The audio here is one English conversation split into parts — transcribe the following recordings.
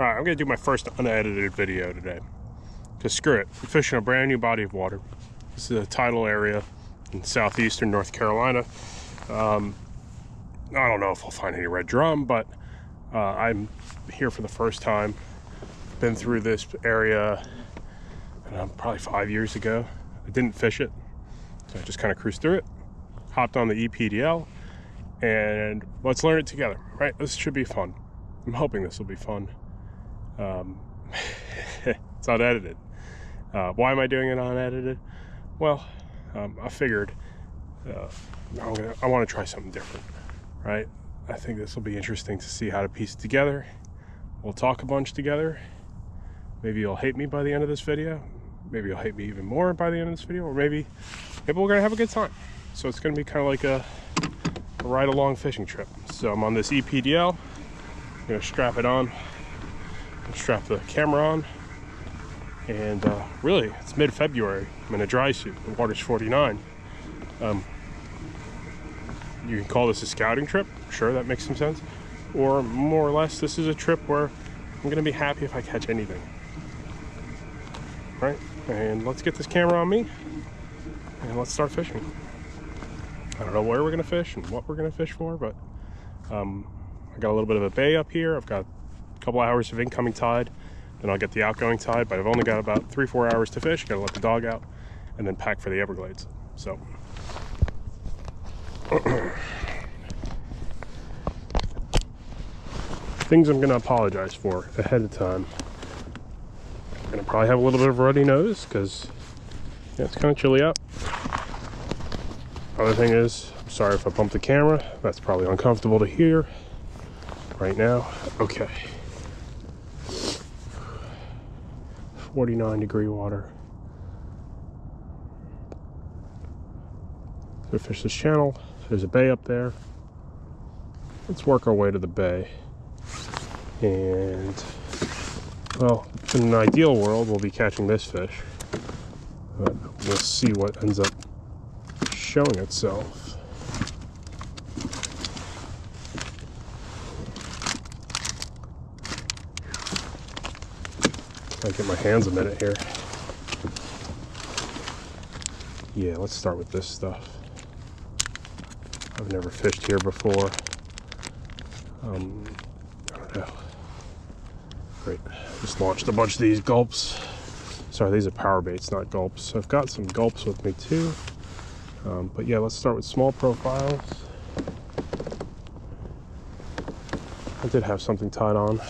All right, I'm gonna do my first unedited video today. Cause screw it, I'm fishing a brand new body of water. This is a tidal area in southeastern North Carolina. Um, I don't know if I'll find any red drum, but uh, I'm here for the first time. Been through this area know, probably five years ago. I didn't fish it, so I just kind of cruised through it, hopped on the EPDL, and let's learn it together, right? This should be fun. I'm hoping this will be fun. Um, it's unedited. Uh, why am I doing it unedited? Well, um, I figured uh, gonna, I want to try something different, right? I think this will be interesting to see how to piece it together. We'll talk a bunch together. Maybe you'll hate me by the end of this video. Maybe you'll hate me even more by the end of this video, or maybe maybe we're gonna have a good time. So it's gonna be kind of like a, a ride along fishing trip. So I'm on this EPDL. I'm gonna strap it on, strap the camera on, and uh, really it's mid-February. I'm in a dry suit. The water's 49. Um, you can call this a scouting trip. Sure, that makes some sense. Or more or less, this is a trip where I'm gonna be happy if I catch anything. Right? And let's get this camera on me and let's start fishing. I don't know where we're gonna fish and what we're gonna fish for, but um, I got a little bit of a bay up here. I've got couple hours of incoming tide, then I'll get the outgoing tide, but I've only got about three, four hours to fish. Gotta let the dog out and then pack for the Everglades. So. Things I'm gonna apologize for ahead of time. I'm gonna probably have a little bit of a runny nose because yeah, it's kind of chilly out. Other thing is, I'm sorry if I bumped the camera. That's probably uncomfortable to hear right now. Okay. 49 degree water. So fish this channel. There's a bay up there. Let's work our way to the bay. And well, in an ideal world, we'll be catching this fish. But we'll see what ends up showing itself. I get my hands a minute here. Yeah, let's start with this stuff. I've never fished here before. Um, I don't know. Great. Just launched a bunch of these gulps. Sorry, these are power baits, not gulps. So I've got some gulps with me too. Um, but yeah, let's start with small profiles. I did have something tied on.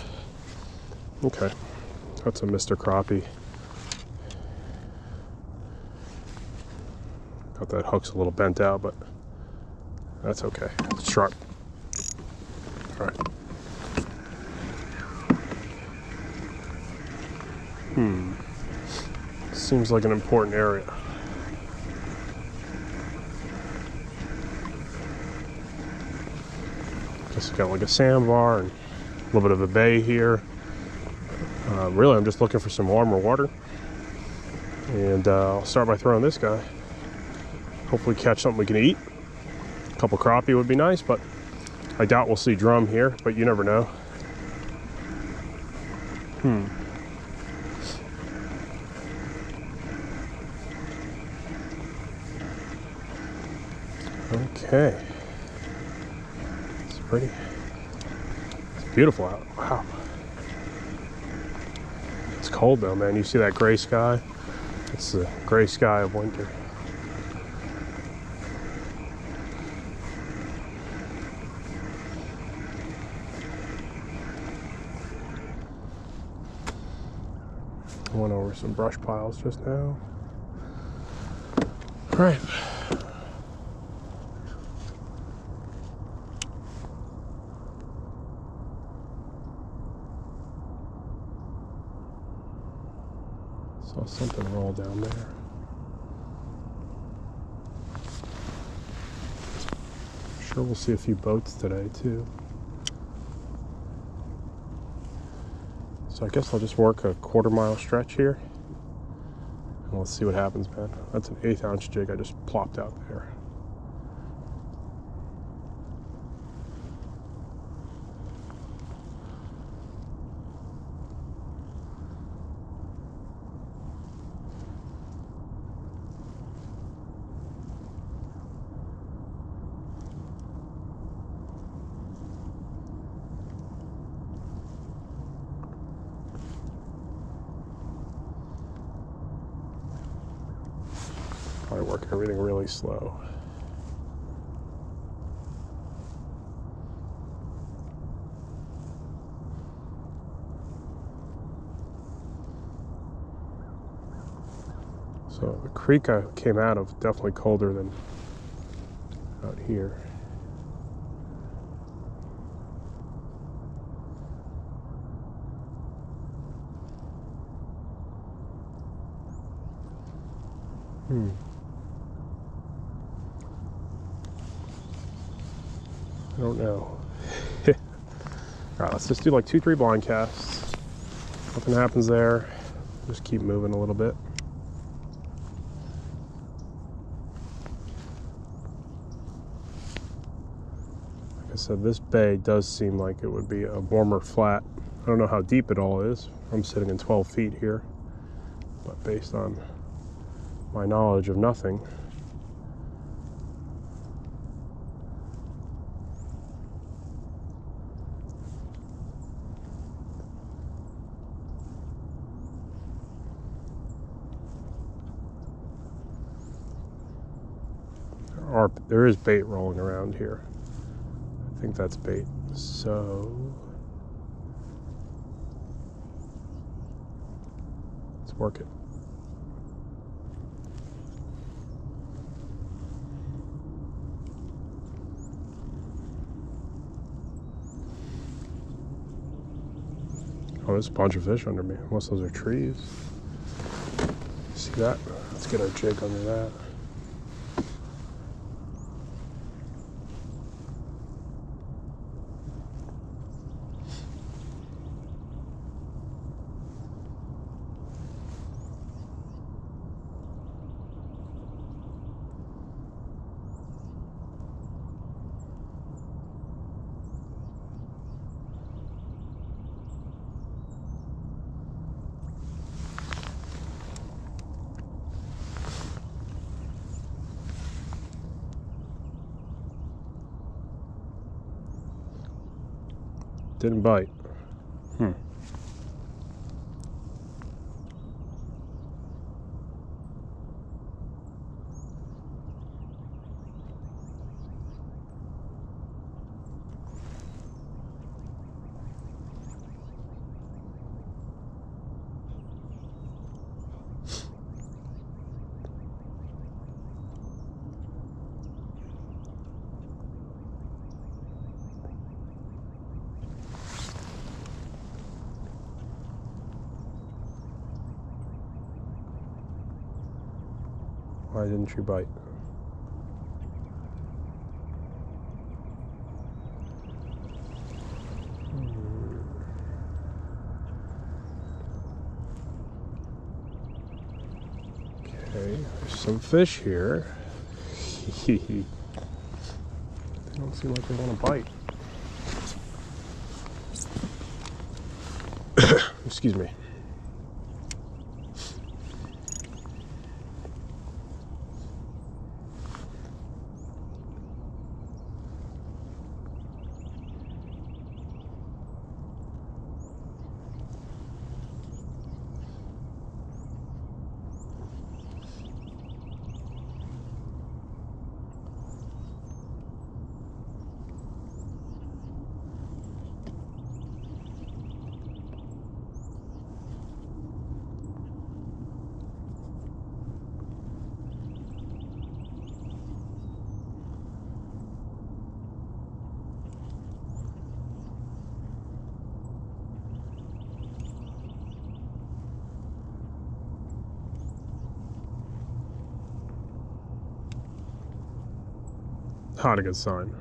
Okay, that's a Mr. Crappie. Got that hook's a little bent out, but that's okay. It's sharp. All right. Hmm. Seems like an important area. Just got like a sandbar and a little bit of a bay here. Uh, really, I'm just looking for some warmer water. And uh, I'll start by throwing this guy. Hopefully catch something we can eat. A couple crappie would be nice, but I doubt we'll see drum here, but you never know. Hmm. Okay. It's pretty. It's beautiful out. Wow. It's cold though, man. You see that gray sky? It's the gray sky of winter. went over some brush piles just now. All right. Saw something roll down there. I'm Sure, we'll see a few boats today too. So I guess I'll just work a quarter mile stretch here. And we'll see what happens, man. That's an eighth ounce jig I just plopped out there. Working everything really slow. So the creek I came out of definitely colder than out here. Hmm. I don't know. All right, just do like two, three blind casts. Nothing happens there. Just keep moving a little bit. Like I said, this bay does seem like it would be a warmer flat. I don't know how deep it all is. I'm sitting in 12 feet here, but based on my knowledge of nothing. There, is bait rolling around here. I think that's bait. So let's work it. Oh, there's a bunch of fish under me. Unless those are trees. See that? Let's get our jig under that. Didn't bite. Hmm. Didn't bite? Okay, there's some fish here. they don't seem like they want to bite. Excuse me. A good sign.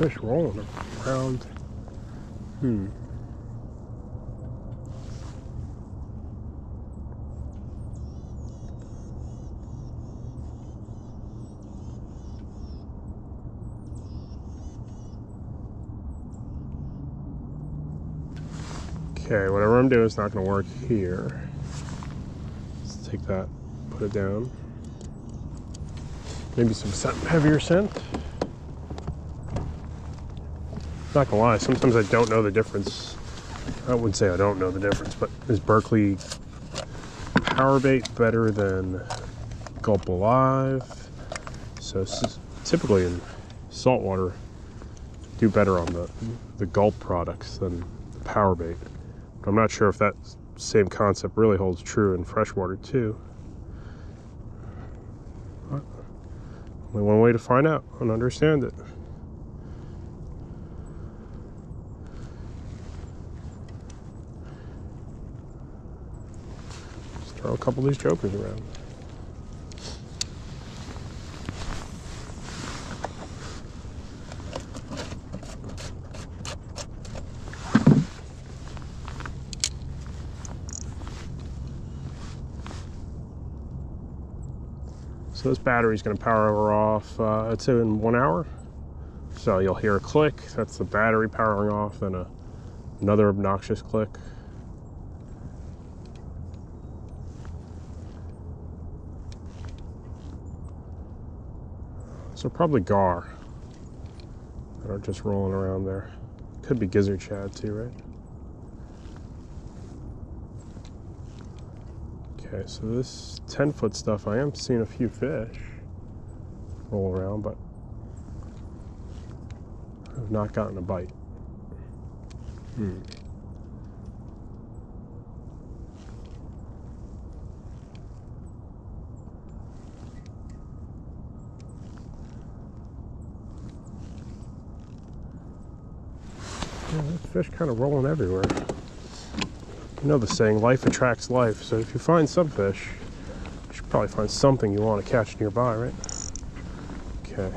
Fish rolling around. Hmm. Okay, whatever I'm doing is not going to work here. Let's take that, put it down. Maybe some heavier scent. Not gonna lie, sometimes I don't know the difference. I wouldn't say I don't know the difference, but is Berkley power bait better than Gulp Alive? So typically in saltwater, do better on the the Gulp products than the power bait. I'm not sure if that same concept really holds true in freshwater too. Only one way to find out and understand it. Just throw a couple of these jokers around. So this battery is going to power over off, uh, in one hour. So you'll hear a click, that's the battery powering off, then a, another obnoxious click. So probably gar that are just rolling around there. Could be gizzard shad too, right? Okay, so this 10 foot stuff, I am seeing a few fish roll around, but I've not gotten a bite. Hmm. Yeah, fish kind of rolling everywhere. You know the saying, life attracts life. So if you find some fish, you should probably find something you want to catch nearby, right? Okay.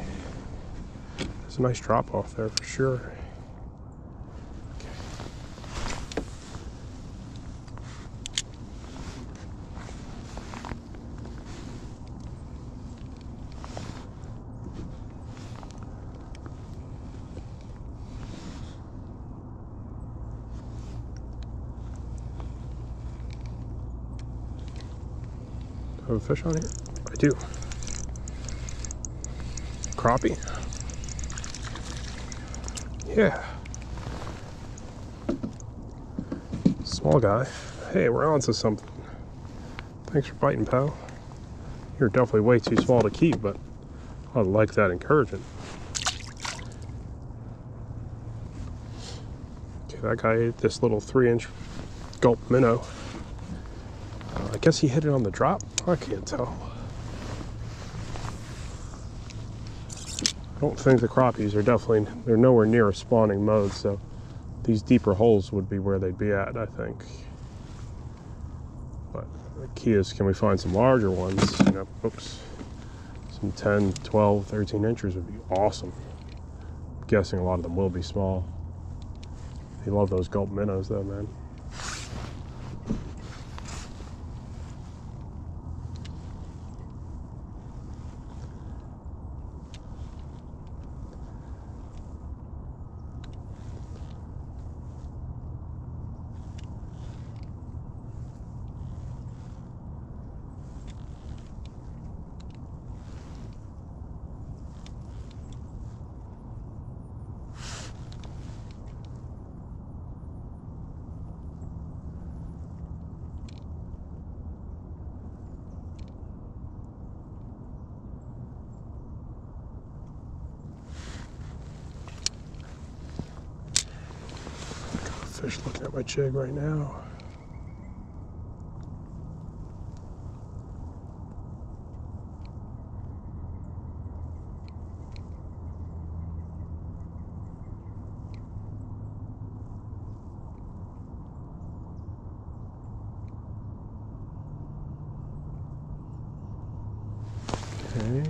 There's a nice drop off there for sure. Fish on here? I do. Crappie? Yeah. Small guy. Hey, we're on to something. Thanks for biting, pal. You're definitely way too small to keep, but I like that encouragement. Okay, that guy ate this little three inch gulp minnow. Guess he hit it on the drop. Oh, I can't tell. I don't think the crappies are definitely, they're nowhere near a spawning mode, so these deeper holes would be where they'd be at, I think. But the key is, can we find some larger ones? You know, oops. Some 10, 12, 13 inches would be awesome. I'm guessing a lot of them will be small. They love those gulp minnows though, man. Right now. Okay.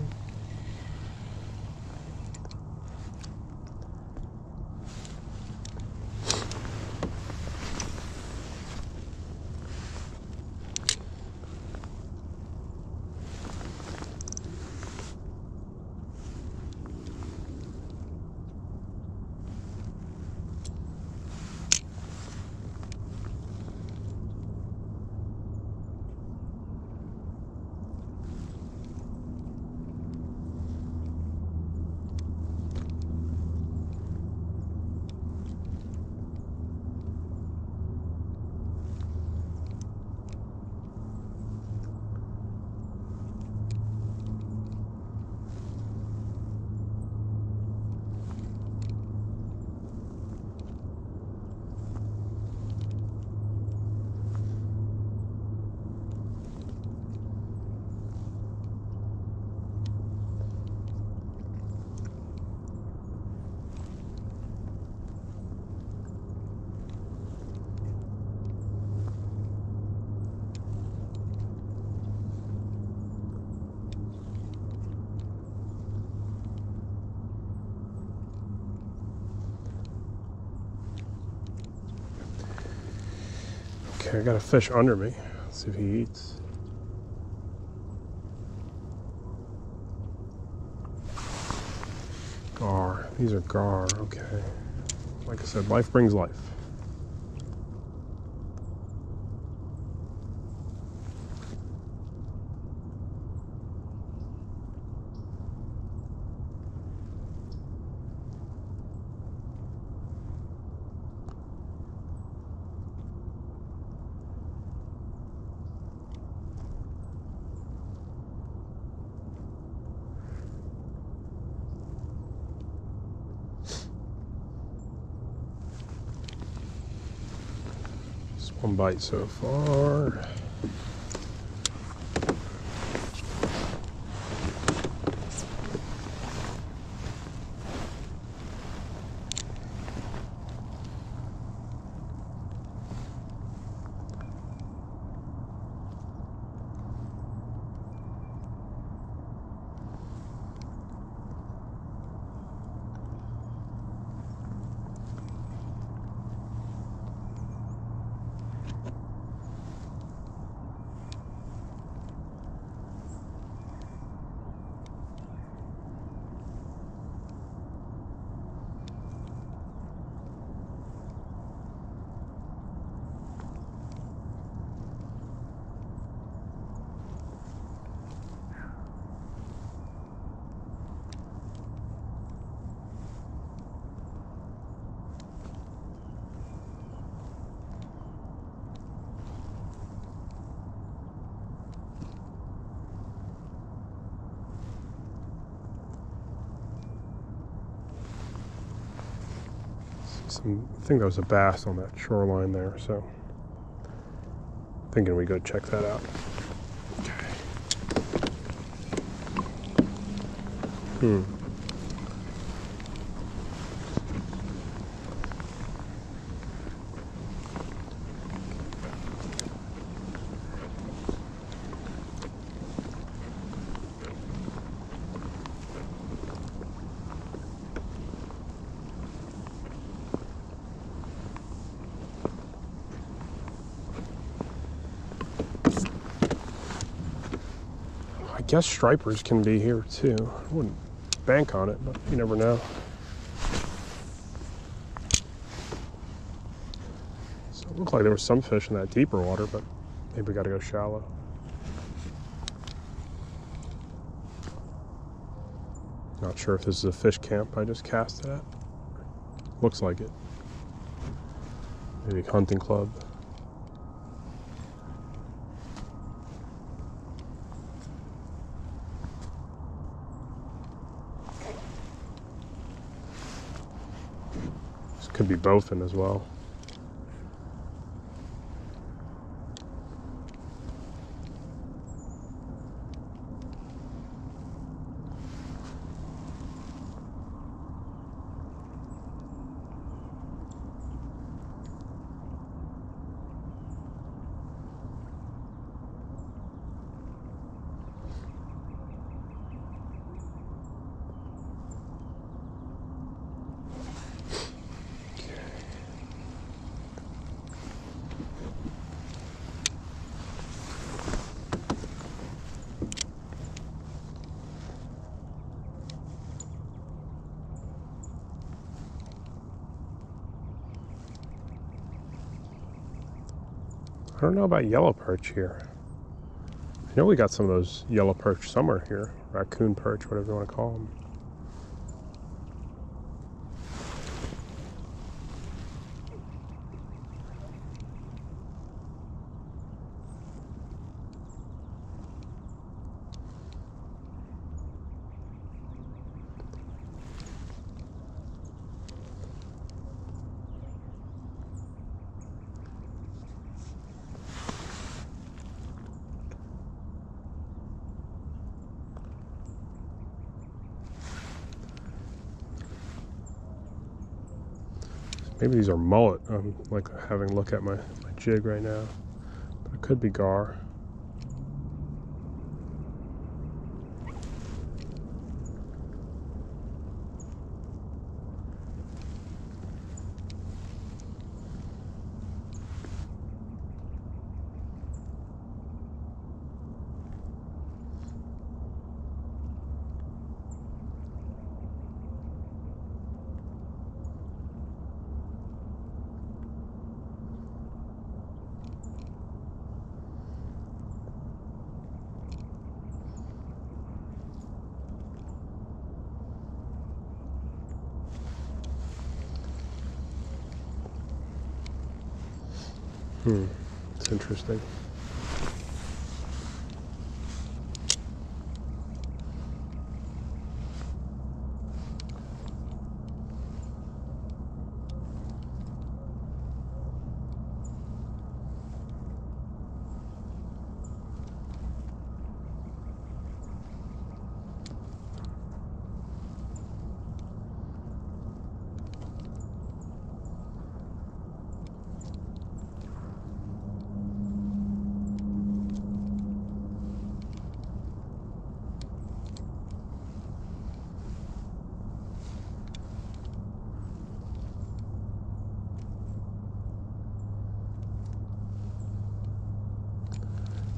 Okay, I got a fish under me. Let's see if he eats. Gar. These are gar. Okay. Like I said, life brings life. So far. I think that was a bass on that shoreline there, so thinking we go check that out. Okay. Hmm. I guess stripers can be here too. I wouldn't bank on it, but you never know. So it looked like there was some fish in that deeper water, but maybe we got to go shallow. Not sure if this is a fish camp I just cast it at. Looks like it. Maybe hunting club. Be bowfin as well. Don't know about yellow perch here. I know we got some of those yellow perch somewhere here. Raccoon perch, whatever you want to call them. Maybe these are mullet. I'm like having a look at my, my jig right now. But it could be gar. Hmm, it's interesting.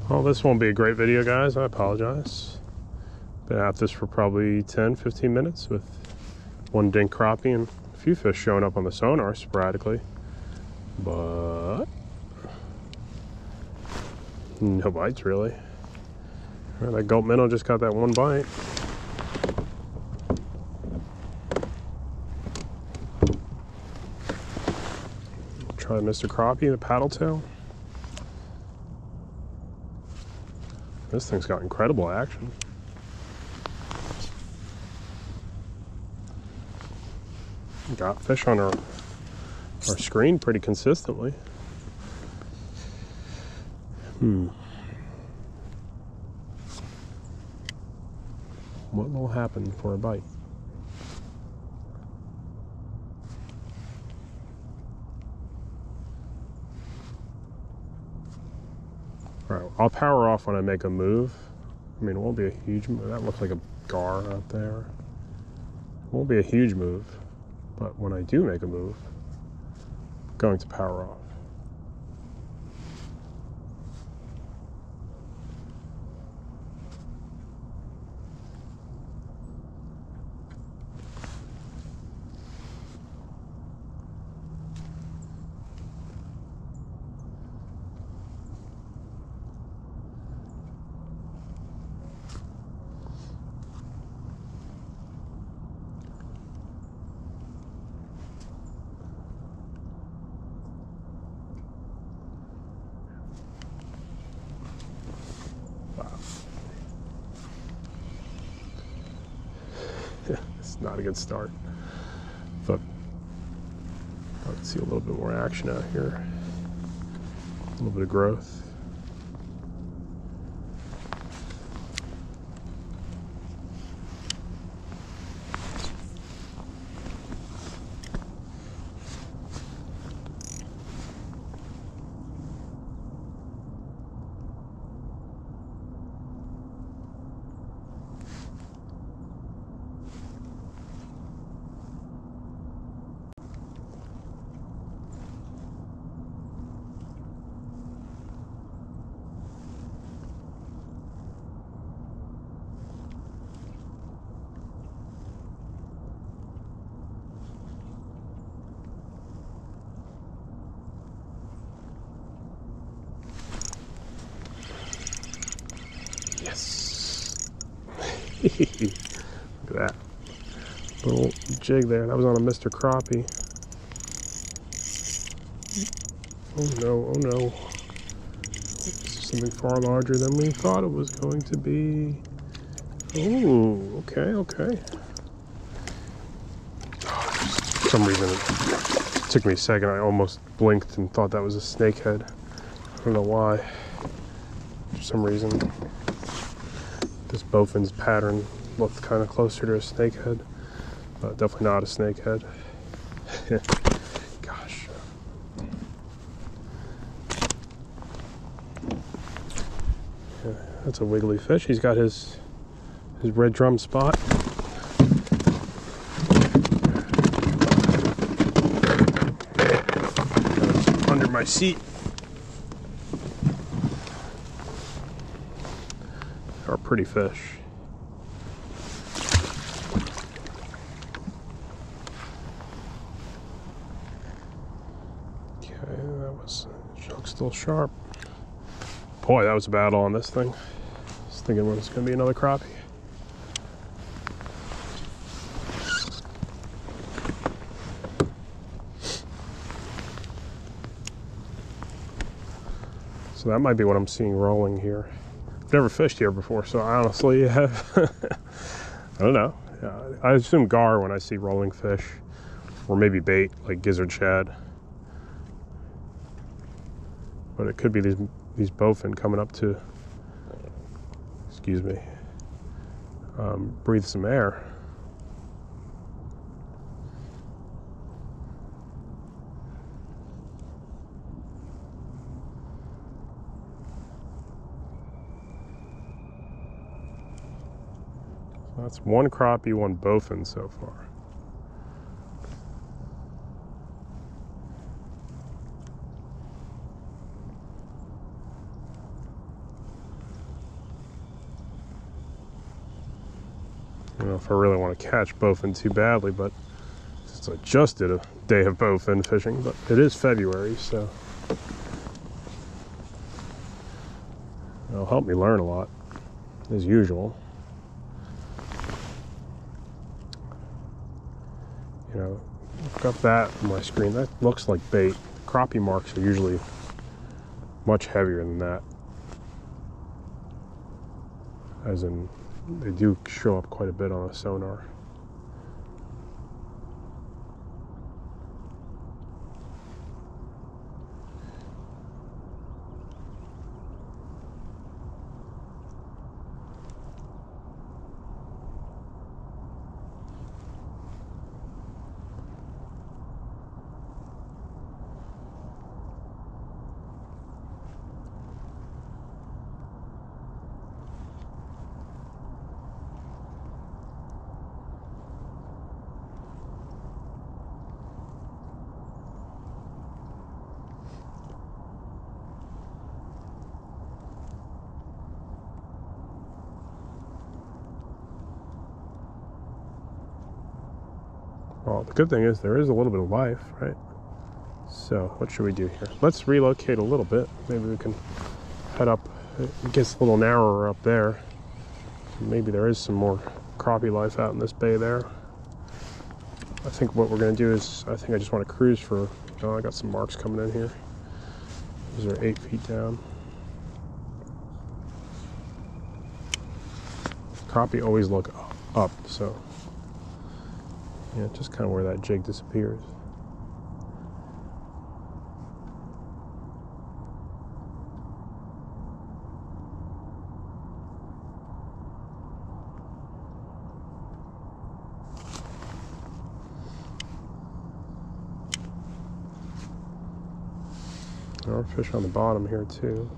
Well, this won't be a great video, guys. I apologize. Been at this for probably 10, 15 minutes with one dink crappie and a few fish showing up on the sonar sporadically. But no bites really. Right, that gulp minnow just got that one bite. Try Mr. Crappie, in the paddle tail. This thing's got incredible action. Got fish on our, our screen pretty consistently. Hmm. What will happen for a bite? All right, I'll power off when I make a move. I mean, it won't be a huge move. That looks like a gar out there. It won't be a huge move, but when I do make a move, I'm going to power off. it's not a good start. But I can see a little bit more action out here. A little bit of growth. Yes. Look at that. Little jig there. That was on a Mr. Crappie. Oh no, oh no. Something far larger than we thought it was going to be. Oh, okay, okay. For some reason, it took me a second. I almost blinked and thought that was a snakehead. I don't know why. For some reason, this bowfin's pattern looked kind of closer to a snakehead, but definitely not a snakehead. Gosh. Yeah, that's a wiggly fish. He's got his his red drum spot. Under my seat. Are pretty fish. Okay, that was choke still sharp. Boy, that was a battle on this thing. I was thinking it was gonna be another crappie. So that might be what I'm seeing rolling here. I've never fished here before, so I honestly have. I don't know. I assume gar when I see rolling fish, or maybe bait like gizzard shad. But it could be these these bowfin coming up to, excuse me, um, breathe some air. That's one crappie, one bowfin so far. Don't know if I really want to catch bowfin too badly, but since I just did a day of bowfin fishing, but it is February, so it'll help me learn a lot, as usual. You know, I've got that on my screen. That looks like bait. Crappie marks are usually much heavier than that. As in, they do show up quite a bit on a sonar. Good thing is there is a little bit of life, right? So, what should we do here? Let's relocate a little bit. Maybe we can head up. It gets a little narrower up there. Maybe there is some more crappie life out in this bay there. I think what we're going to do is, I think I just want to cruise for, oh, I got some marks coming in here. These are eight feet down. Crappie always look up, so yeah, just kind of where that jig disappears. There are fish on the bottom here too.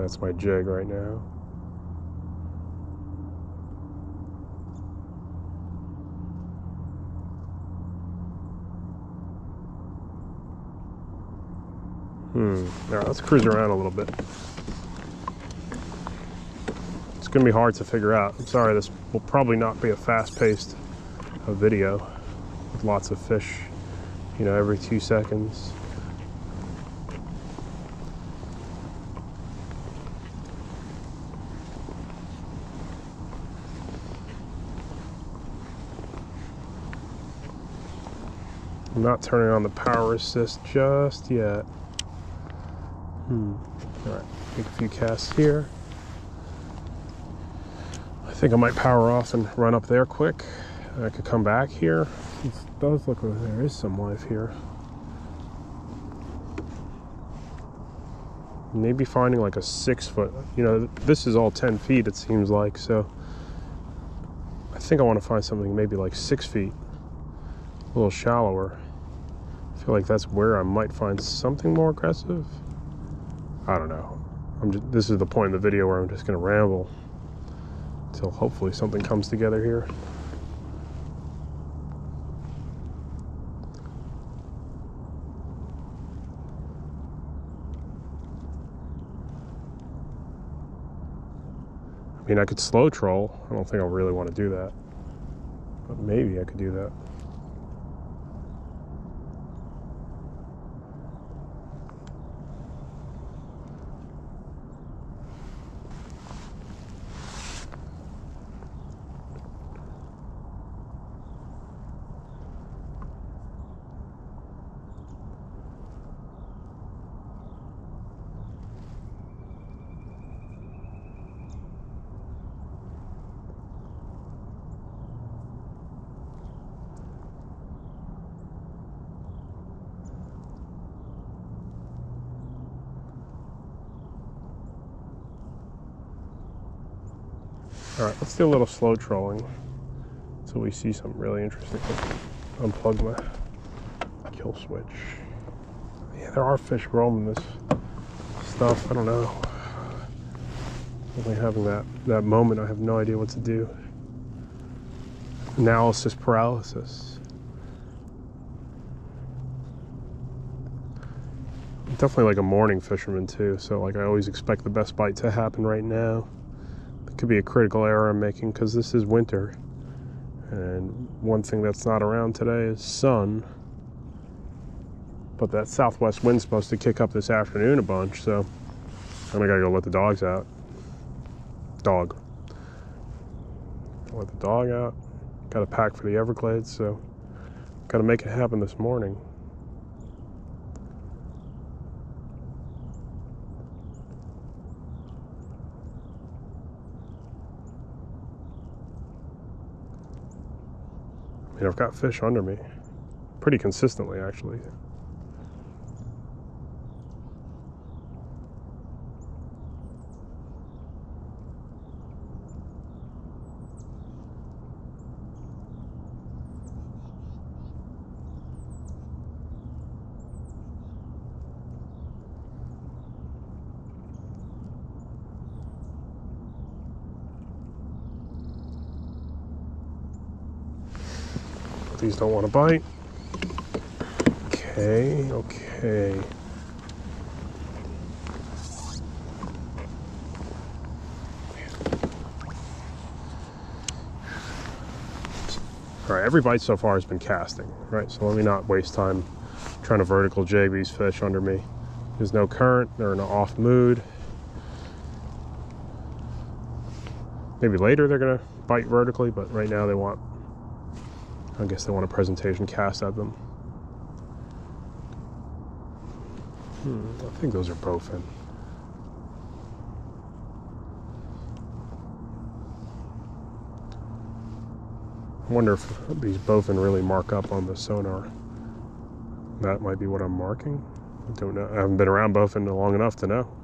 That's my jig right now. Hmm. All right, let's cruise around a little bit. It's going to be hard to figure out. I'm sorry, this will probably not be a fast-paced video with lots of fish, you know, every two seconds. I'm not turning on the power assist just yet. Hmm. All right, make a few casts here. I think I might power off and run up there quick. I could come back here. It does look like there is some life here. Maybe finding like a six foot, you know, this is all 10 feet it seems like, so I think I want to find something maybe like six feet, a little shallower. I feel like that's where I might find something more aggressive. I don't know. I'm just, this is the point in the video where I'm just going to ramble until hopefully something comes together here. I mean, I could slow troll. I don't think I'll really want to do that. But maybe I could do that. Do a little slow trolling until we see something really interesting. Unplug my kill switch. Yeah, there are fish roaming this stuff. I don't know. Only having that that moment, I have no idea what to do. Analysis paralysis. I'm definitely like a morning fisherman too, so like I always expect the best bite to happen right now. Could be a critical error I'm making because this is winter. And one thing that's not around today is sun. But that southwest wind's supposed to kick up this afternoon a bunch, so I'm gotta go let the dogs out. Dog. Let the dog out. Got a pack for the Everglades, so gotta make it happen this morning. Mean, I've got fish under me pretty consistently, actually. These don't want to bite. Okay, okay. All right, every bite so far has been casting, right? So let me not waste time trying to vertical jig these fish under me. There's no current, they're in an off mood. Maybe later they're gonna bite vertically, but right now they want I guess they want a presentation cast at them. Hmm, I think those are bowfin. I wonder if these bowfin really mark up on the sonar. That might be what I'm marking. I don't know. I haven't been around bowfin long enough to know.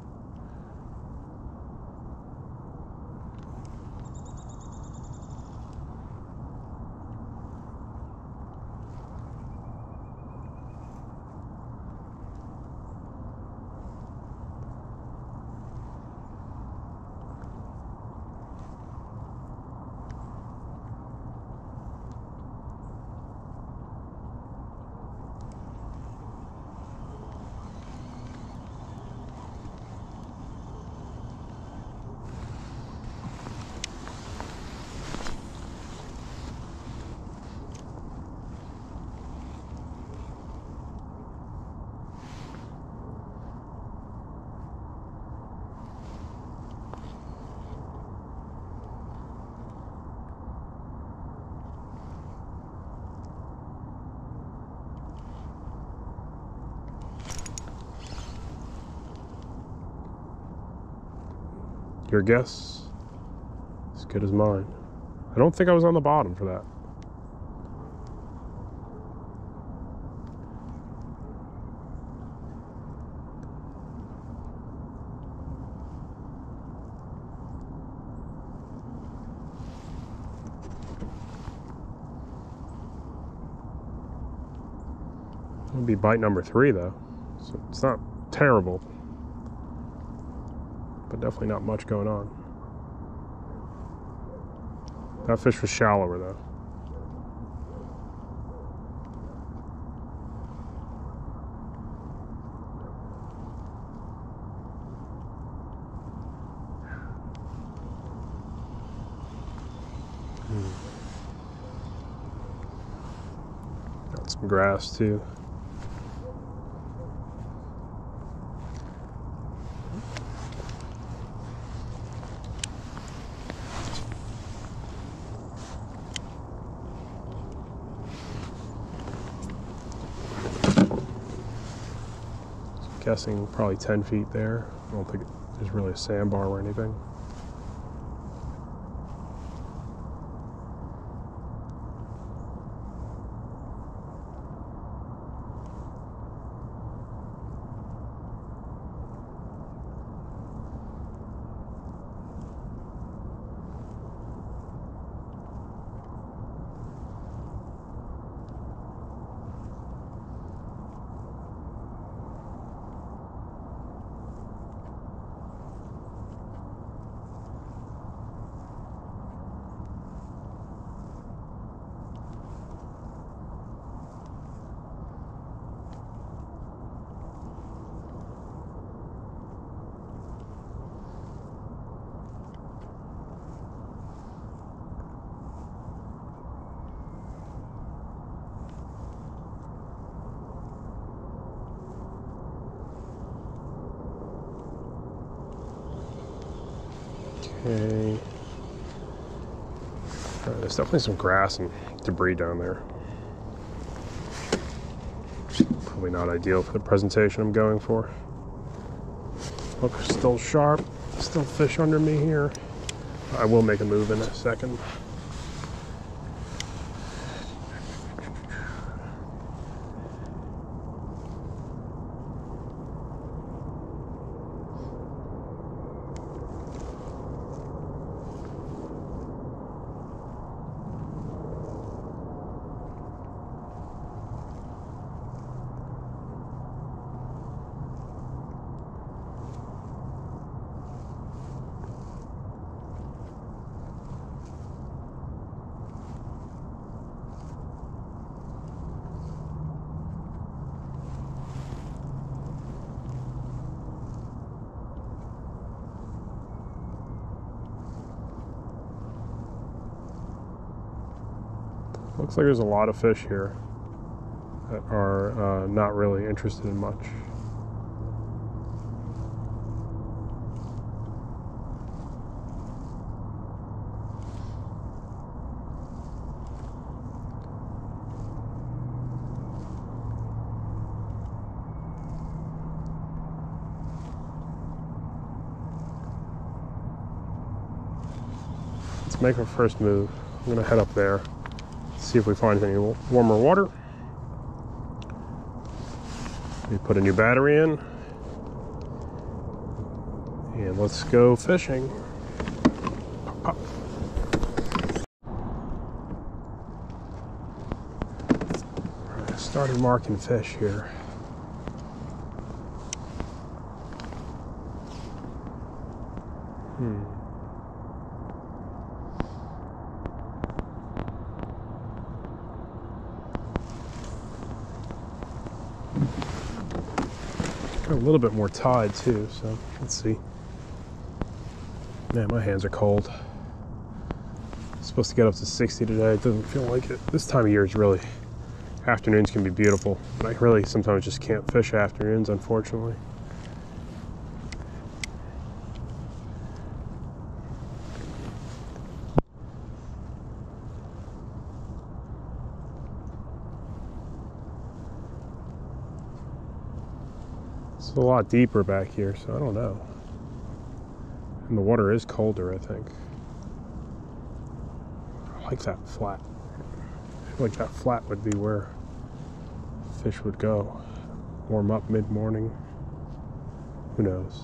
Your guess as good as mine. I don't think I was on the bottom for that. It'll be bite number three though. So it's not terrible but definitely not much going on. That fish was shallower though. Hmm. Got some grass too. Guessing probably 10 feet there. I don't think there's really a sandbar or anything. There's definitely some grass and debris down there. Probably not ideal for the presentation I'm going for. Look, still sharp. Still fish under me here. I will make a move in a second. Looks like there's a lot of fish here that are uh, not really interested in much. Let's make our first move. I'm gonna head up there see if we find any warmer water. We put a new battery in. And let's go fishing. Started marking fish here. Hmm. Got a little bit more tide too, so let's see. Man, my hands are cold. Supposed to get up to 60 today. It doesn't feel like it. This time of year is really, afternoons can be beautiful. But I really sometimes just can't fish afternoons, unfortunately. A lot deeper back here, so I don't know. And the water is colder, I think. I like that flat. I feel like that flat would be where fish would go. Warm up mid morning. Who knows?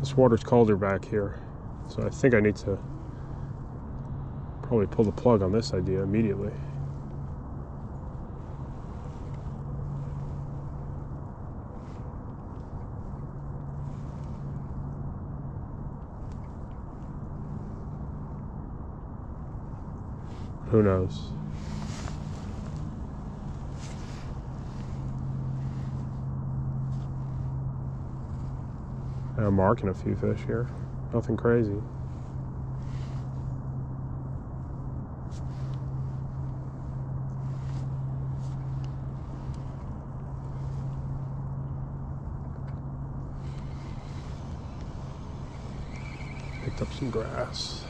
This water's colder back here, so I think I need to probably pull the plug on this idea immediately. Who knows? I'm marking a few fish here. Nothing crazy. Picked up some grass.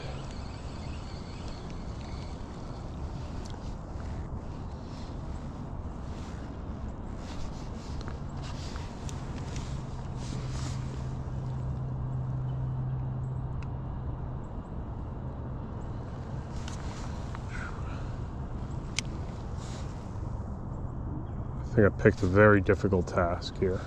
Picked a very difficult task here.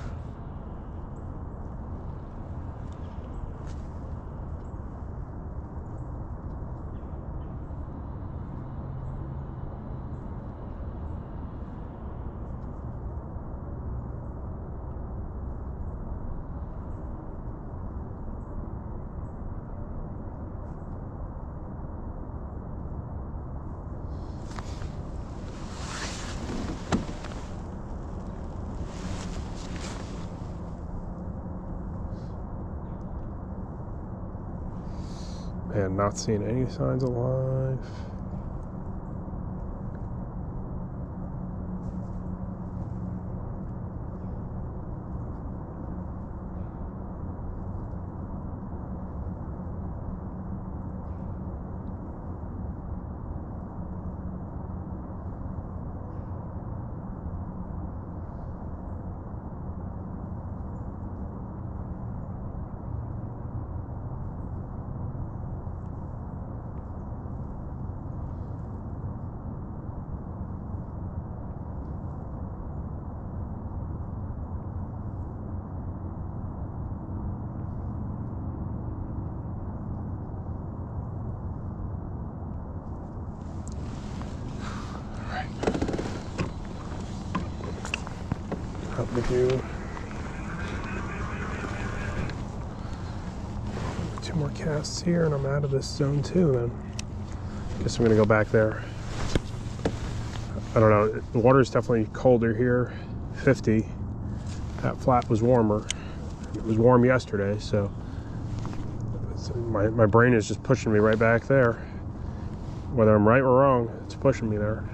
and not seeing any signs of life. up with you. Two here, and I'm out of this zone too. Then, guess I'm gonna go back there. I don't know. The water is definitely colder here. 50. That flat was warmer. It was warm yesterday, so my, my brain is just pushing me right back there. Whether I'm right or wrong, it's pushing me there.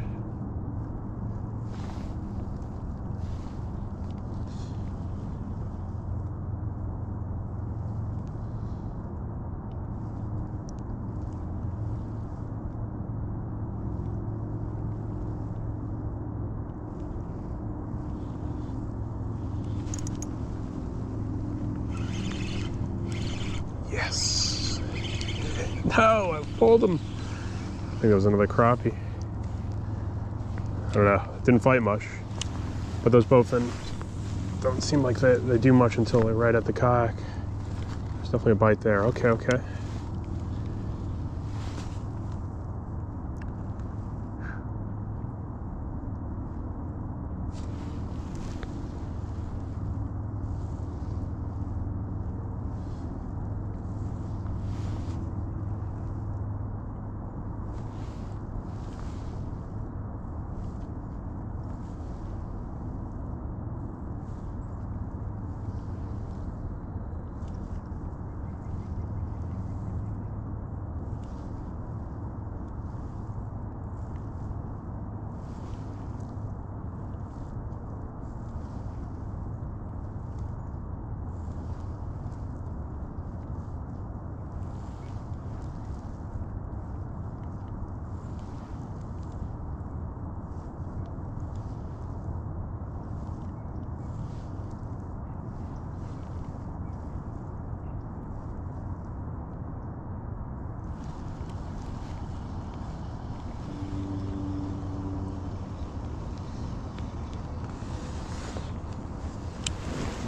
Yes. No, I pulled him. I think it was another crappie. I don't know. Didn't fight much. But those bowfin don't seem like they, they do much until they're right at the kayak. There's definitely a bite there. Okay, okay.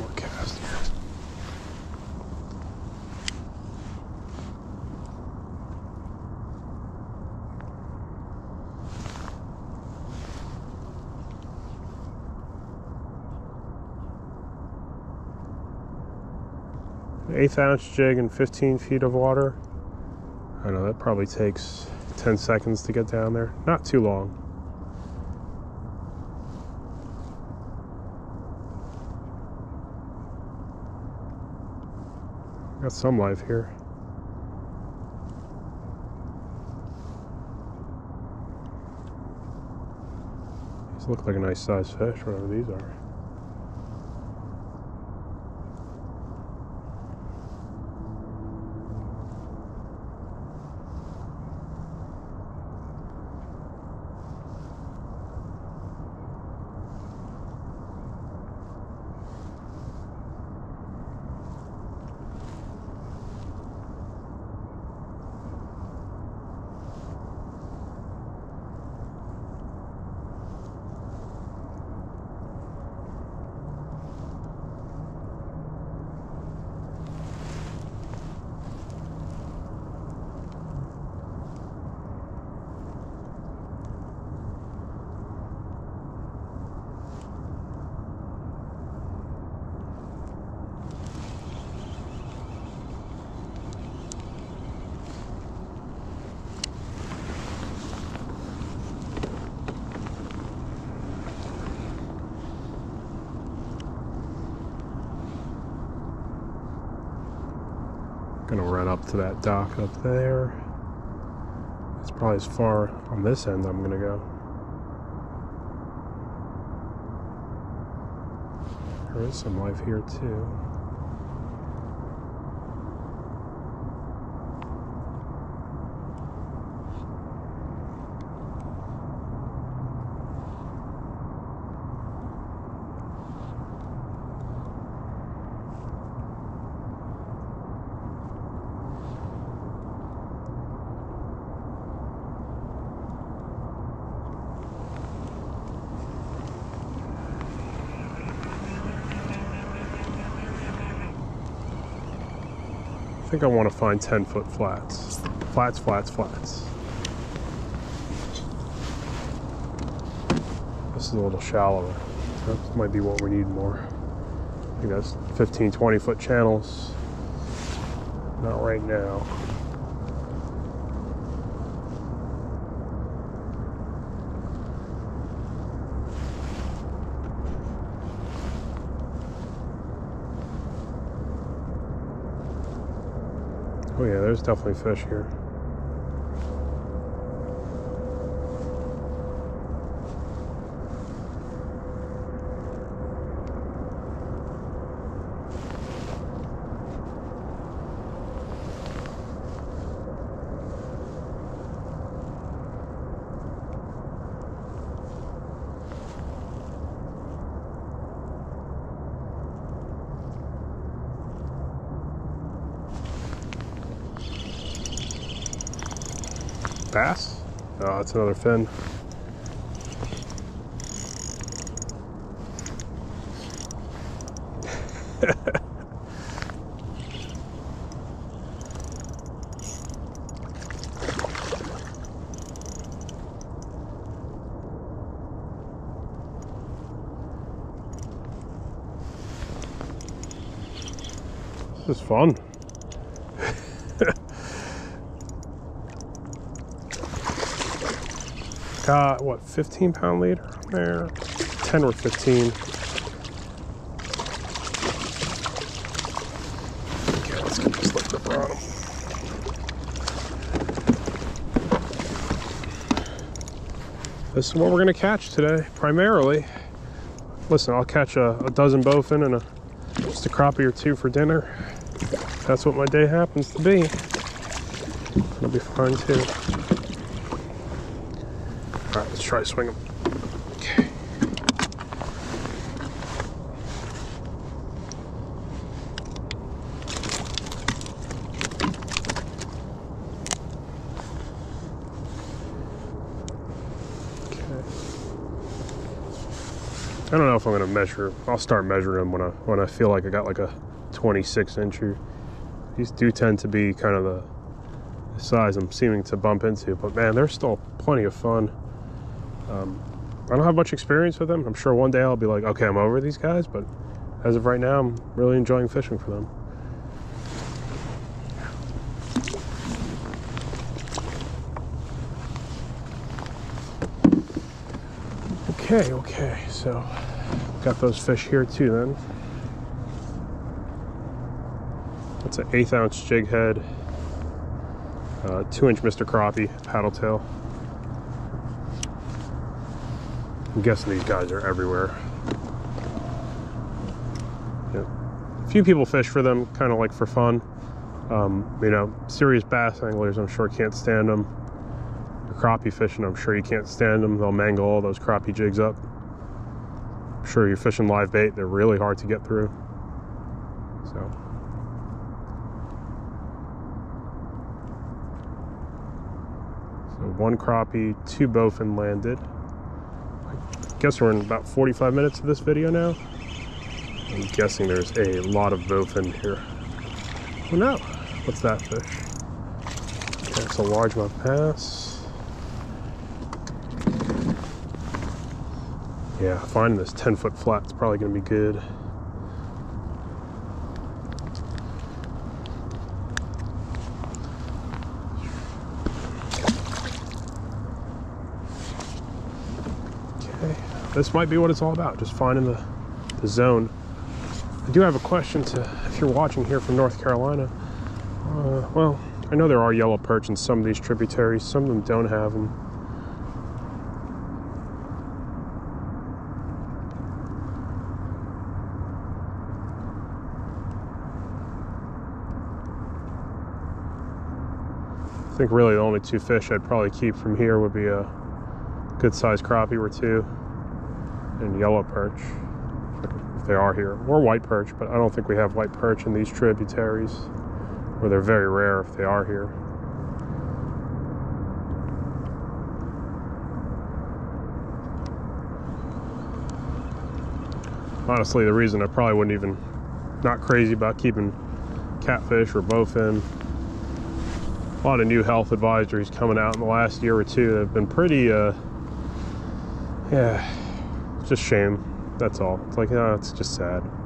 More cast here. An eighth ounce jig and 15 feet of water. I know that probably takes 10 seconds to get down there. Not too long. Got some life here. These look like a nice sized fish, whatever these are. That dock up there. It's probably as far on this end I'm gonna go. There is some life here too. Think I want to find 10 foot flats. Flats, flats, flats. This is a little shallower. That might be what we need more. I think that's 15, 20 foot channels. Not right now. Oh yeah, there's definitely fish here. Bass? Oh, that's another fin. this is fun. got what 15 pound leader there. 10 or 15 okay let's this this is what we're to catch today primarily. Listen i'll catch a, a dozen bowfin and a just a crappie or two for dinner. That's what my day happens to be. It'll be fine too try to swing them. Okay. I don't know if I'm gonna measure. I'll start measuring them when I when I feel like I got like a 26 incher. These do tend to be kind of the size I'm seeming to bump into, but man, they're still plenty of fun. Um, I don't have much experience with them. I'm sure one day I'll be like, okay, I'm over these guys, but as of right now, I'm really enjoying fishing for them. Okay, okay, so got those fish here too then. That's an eighth ounce jig head, uh, two inch Mr. Crappie paddle tail. I'm guessing these guys are everywhere. A few people fish for them, kind of like for fun. Um, you know, serious bass anglers, I'm sure can't stand them. For crappie fishing, I'm sure you can't stand them. They'll mangle all those crappie jigs up. I'm sure you're fishing live bait, they're really hard to get through. So. So one crappie, two bowfin landed guess we're in about 45 minutes of this video now. I'm guessing there's a lot of bowfin here. Oh no, what's that fish? Okay, it's a largemouth bass. Yeah, finding this 10 foot flat is probably gonna be good. This might be what it's all about, just finding the, the zone. I do have a question to, if you're watching here from North Carolina, Uh, well, I know there are yellow perch in some of these tributaries. Some of them don't have them. I think really the only two fish I'd probably keep from here would be a good sized crappie or two and yellow perch if they are here or white perch but I don't think we have white perch in these tributaries or they're very rare if they are here. Honestly the reason I probably wouldn't even not crazy about keeping catfish or bowfin. A lot of new health advisories coming out in the last year or two have been pretty, uh, yeah, just shame. That's all. It's like, oh, it's just sad.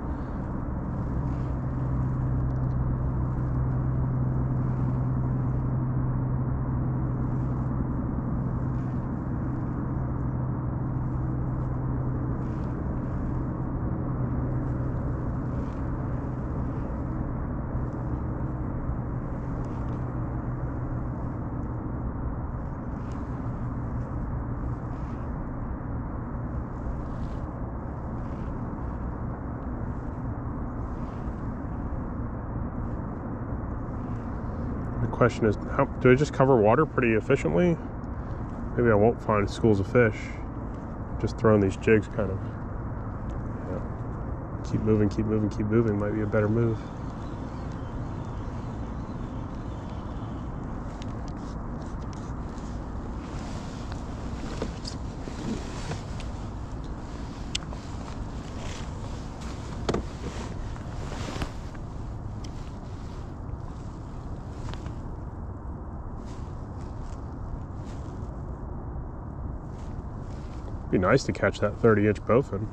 Question is, how, do I just cover water pretty efficiently? Maybe I won't find schools of fish. Just throwing these jigs kind of. Yeah. Keep moving, keep moving, keep moving might be a better move. Nice to catch that 30 inch bowfin.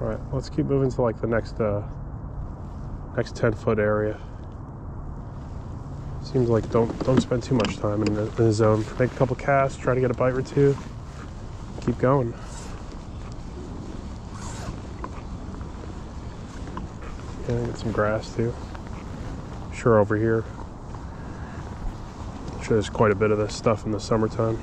All right, let's keep moving to like the next uh, next 10 foot area. Seems like don't don't spend too much time in the, in the zone. Make a couple casts, try to get a bite or two. Keep going. Yeah, get some grass too. Sure, over here. Sure, there's quite a bit of this stuff in the summertime.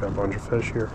Got a bunch of fish here.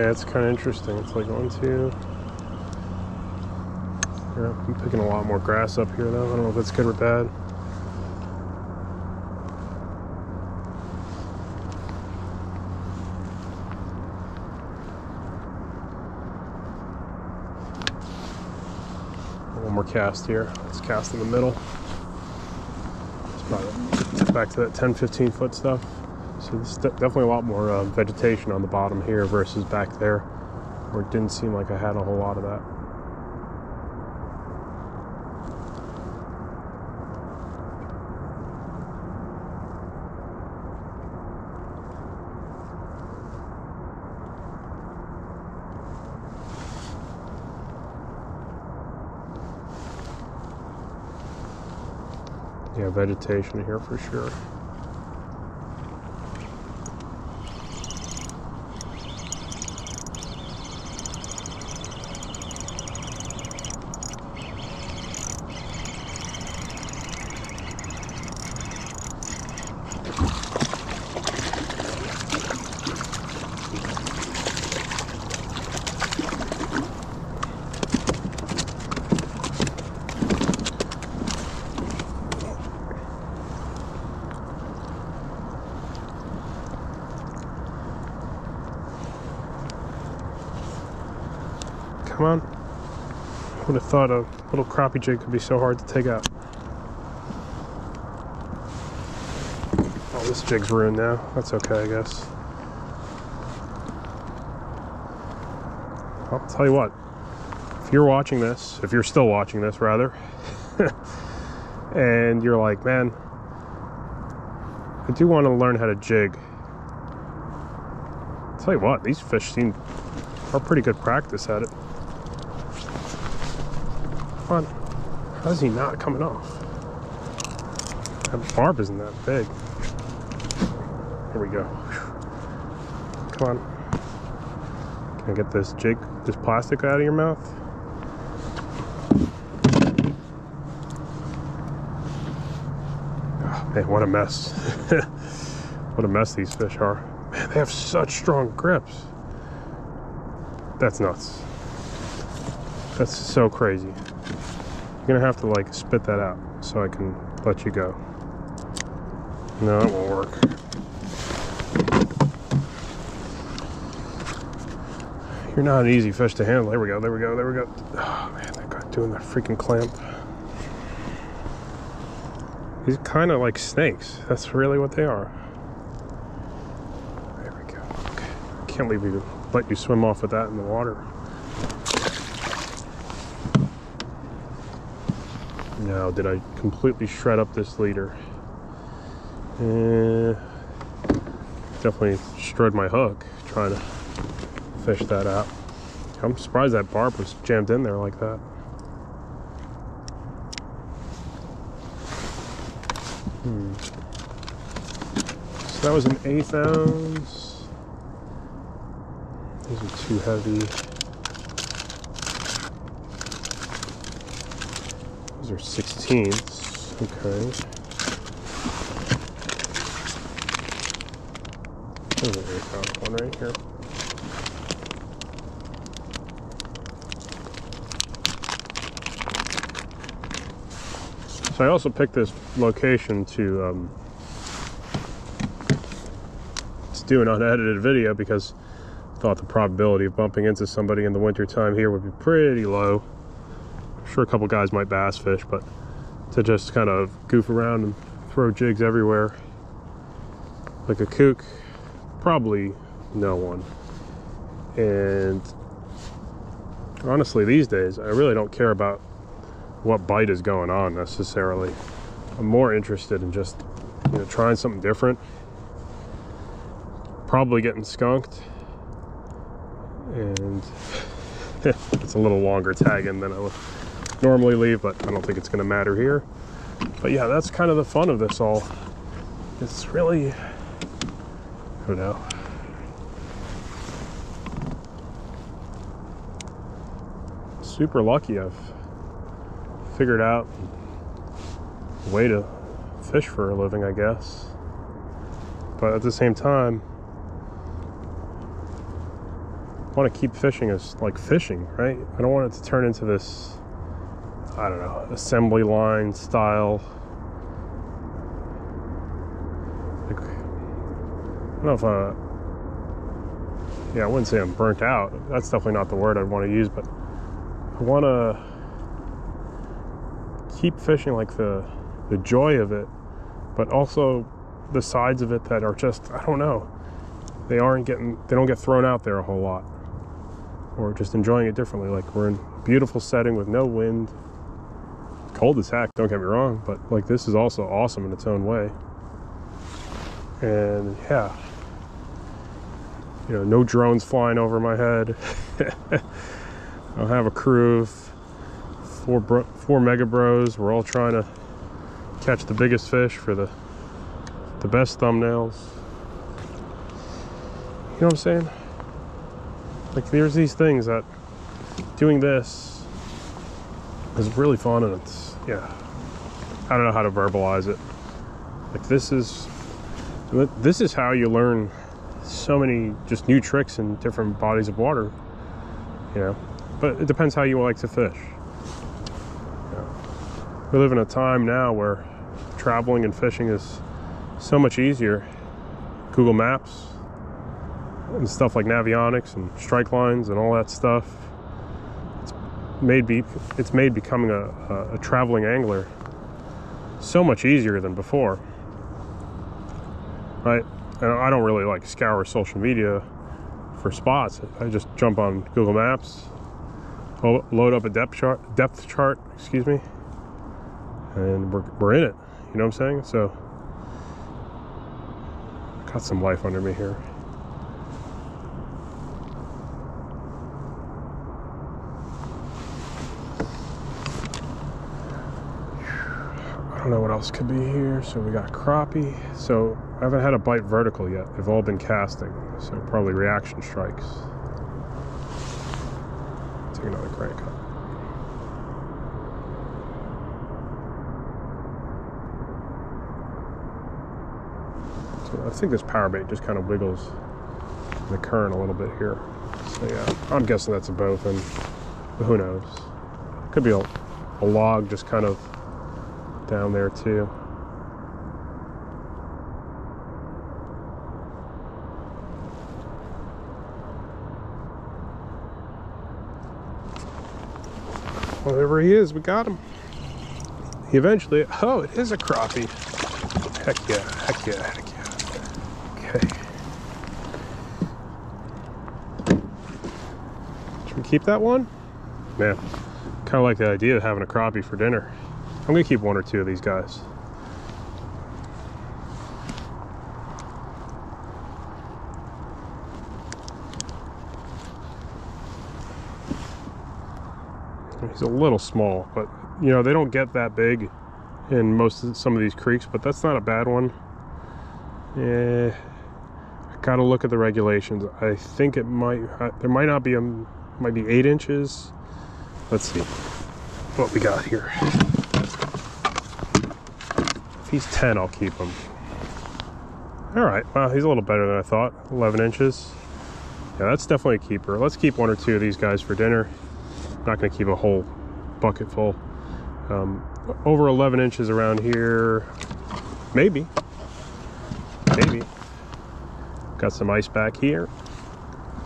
Okay, that's kind of interesting. It's like one, two. Yeah, I'm picking a lot more grass up here though. I don't know if that's good or bad. One more cast here. Let's cast in the middle. It's probably back to that 10, 15 foot stuff. So there's definitely a lot more uh, vegetation on the bottom here versus back there, where it didn't seem like I had a whole lot of that. Yeah, vegetation here for sure. Come on. Would have thought a little crappie jig could be so hard to take out. Oh, this jig's ruined now. That's okay, I guess. I'll tell you what. If you're watching this, if you're still watching this, rather, and you're like, man, I do want to learn how to jig. I'll tell you what, these fish seem are pretty good practice at it on. How is he not coming off? That barb isn't that big. Here we go. Come on. Can I get this jig, this plastic out of your mouth? Oh, man, what a mess. what a mess these fish are. Man, they have such strong grips. That's nuts. That's so crazy. Gonna have to like spit that out so I can let you go. No, it won't work. You're not an easy fish to handle. There we go, there we go, there we go. Oh man, that guy doing that freaking clamp. He's kind of like snakes. That's really what they are. There we go. Okay. Can't leave you let you swim off with that in the water. Now, did I completely shred up this leader? Uh, definitely destroyed my hook trying to fish that out. I'm surprised that barb was jammed in there like that. Hmm. So that was an eighth ounce. These are too heavy. Those are. Okay. There's eighth ounce one right here. So I also picked this location to um, to do an unedited video because I thought the probability of bumping into somebody in the wintertime here would be pretty low sure a couple guys might bass fish, but to just kind of goof around and throw jigs everywhere like a kook, probably no one. And honestly, these days, I really don't care about what bite is going on necessarily. I'm more interested in just you know trying something different. Probably getting skunked, and it's a little longer tagging than I would normally leave, but I don't think it's going to matter here. But yeah, that's kind of the fun of this all. It's really, I don't know. Super lucky I've figured out a way to fish for a living, I guess. But at the same time, want to keep fishing as like fishing, right? I don't want it to turn into this, I don't know, assembly line style. Like, I don't know if uh, yeah, I wouldn't say I'm burnt out. That's definitely not the word I'd want to use, but I want to keep fishing like the the joy of it, but also the sides of it that are just I don't know. They aren't getting they don't get thrown out there a whole lot. Or just enjoying it differently. Like we're in a beautiful setting with no wind. Cold as heck, don't get me wrong, but like this is also awesome in its own way. And yeah. You know, no drones flying over my head. I'll have a crew of four bro, four mega bros. We're all trying to catch the biggest fish for the the best thumbnails. You know what I'm saying? Like there's these things that doing this is really fun and it's yeah. I don't know how to verbalize it. Like this is this is how you learn so many just new tricks in different bodies of water. You know, but it depends how you like to fish. We live in a time now where traveling and fishing is so much easier. Google Maps and stuff like Navionics and strike lines and all that stuff. Made be it's made becoming a, a, a traveling angler so much easier than before. Right? And I don't really like scour social media for spots. I just jump on Google Maps, load up a depth chart, depth chart, excuse me, and we're, we're in it. You know what I'm saying? So, got some life under me here. I don't know what else could be here. So we got crappie. So I haven't had a bite vertical yet. They've all been casting. So probably reaction strikes. Take another crank up. So I think this power bait just kind of wiggles the current a little bit here. So yeah, I'm guessing that's a both and who knows? Could be a, a log just kind of down there too. Whatever he is, we got him. He eventually, oh, it is a crappie. Heck yeah, heck yeah, heck yeah. Okay. Should we keep that one? Man, kind of like the idea of having a crappie for dinner. I'm gonna keep one or two of these guys. He's a little small, but you know, they don't get that big in most of some of these creeks, but that's not a bad one. Yeah, I gotta look at the regulations. I think it might, uh, there might not be a, might be eight inches. Let's see what we got here. He's 10, I'll keep him. All right, well, he's a little better than I thought. 11 inches. Yeah, that's definitely a keeper. Let's keep one or two of these guys for dinner. I'm not gonna keep a whole bucket full. Um, over 11 inches around here, maybe, maybe. Got some ice back here.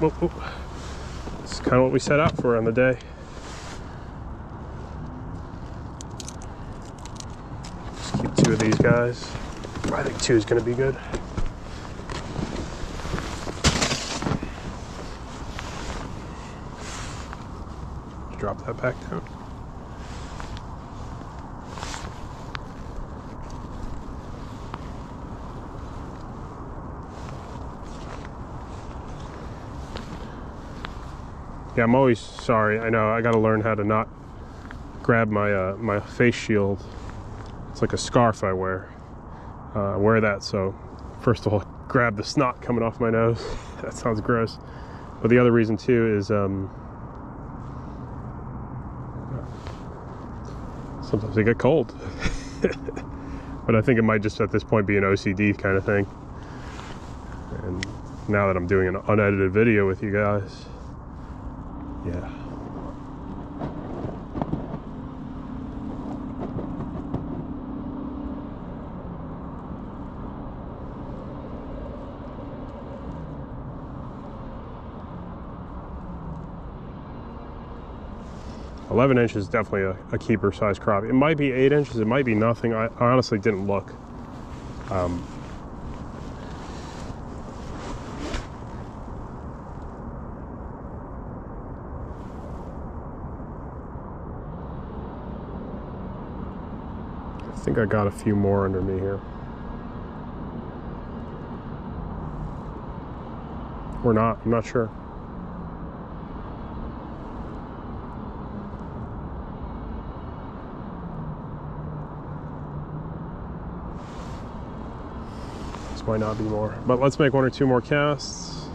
Is kind of what we set out for on the day. Two of these guys. I think two is going to be good. Drop that back down. Yeah, I'm always sorry. I know I got to learn how to not grab my uh, my face shield like a scarf I wear. Uh, I wear that so, first of all, grab the snot coming off my nose. that sounds gross. But the other reason too is um, sometimes they get cold. but I think it might just at this point be an OCD kind of thing. And now that I'm doing an unedited video with you guys, Yeah. Eleven inches is definitely a, a keeper size crappie. It might be eight inches. It might be nothing. I, I honestly didn't look. Um, I think I got a few more under me here. Or not, I'm not sure. Might not be more. But let's make one or two more casts.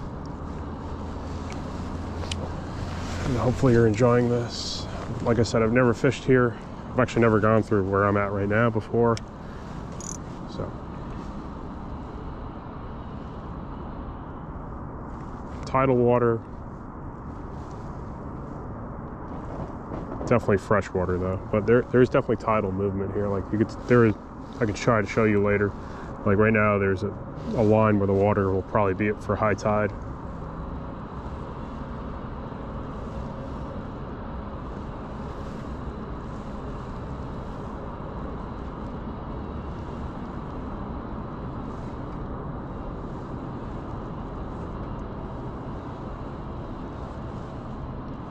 And hopefully you're enjoying this. Like I said, I've never fished here. I've actually never gone through where I'm at right now before. So. Tidal water. Definitely fresh water though, but there there's definitely tidal movement here. Like you could there is I could try to show you later. Like right now there's a, a line where the water will probably be for high tide.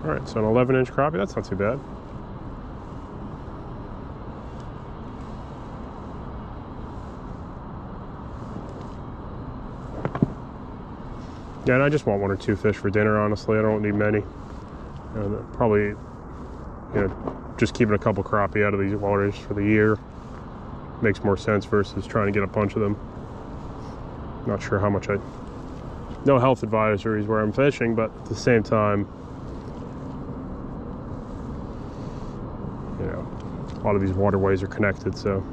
All right, so an 11 inch crappie, that's not too bad. Yeah, and I just want one or two fish for dinner, honestly. I don't need many. And probably, you know, just keeping a couple crappie out of these waters for the year makes more sense versus trying to get a bunch of them. Not sure how much I. No health advisories where I'm fishing, but at the same time, you know, a lot of these waterways are connected, so.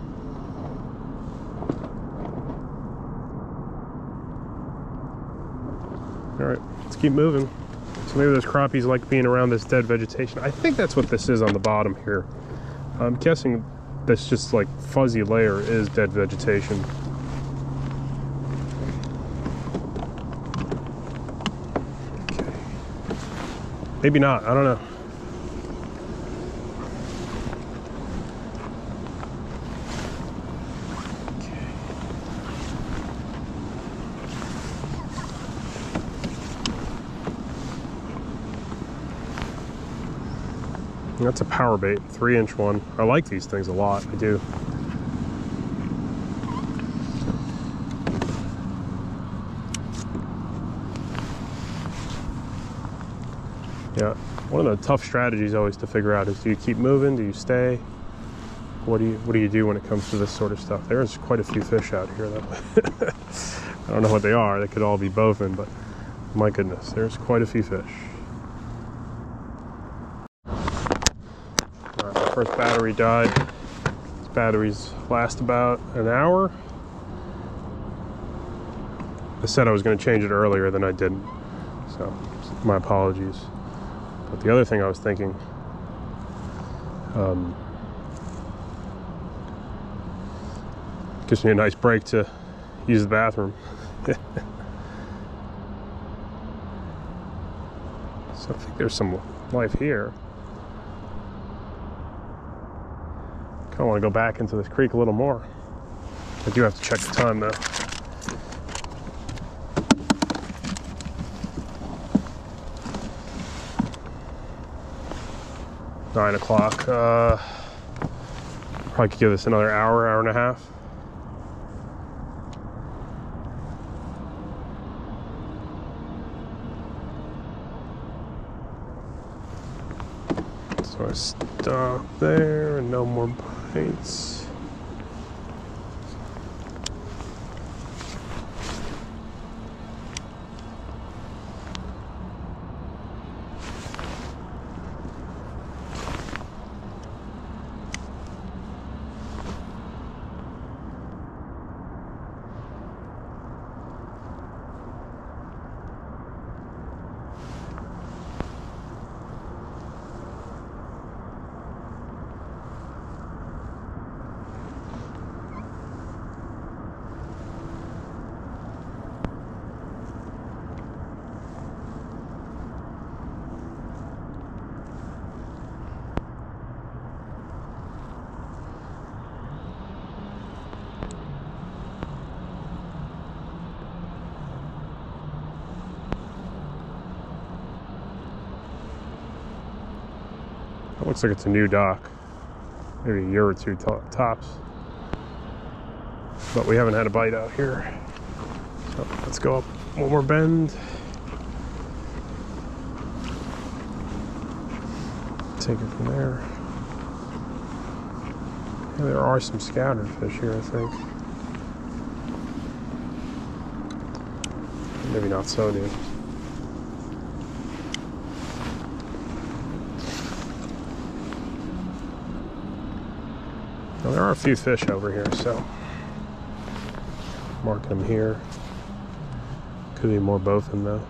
All right, let's keep moving. So maybe those crappies like being around this dead vegetation. I think that's what this is on the bottom here. I'm guessing this just like fuzzy layer is dead vegetation. Okay. Maybe not, I don't know. That's a power bait, three inch one. I like these things a lot, I do. Yeah, one of the tough strategies always to figure out is do you keep moving, do you stay? What do you what do you do when it comes to this sort of stuff? There's quite a few fish out here though. I don't know what they are. They could all be bowfin, but my goodness, there's quite a few fish. First battery died. These batteries last about an hour. I said I was going to change it earlier than I didn't. So, my apologies. But the other thing I was thinking, um, gives me a nice break to use the bathroom. so I think there's some life here. Of want to go back into this creek a little more. I do have to check the time though. Nine o'clock. Uh, probably could give this another hour, hour and a half. So I stop there and no more paints. Looks like it's a new dock. Maybe a year or two tops. But we haven't had a bite out here. So let's go up one more bend. Take it from there. Yeah, there are some scattered fish here, I think. Maybe not so, dude. There are a few fish over here, so marking them here. Could be more bowfin though.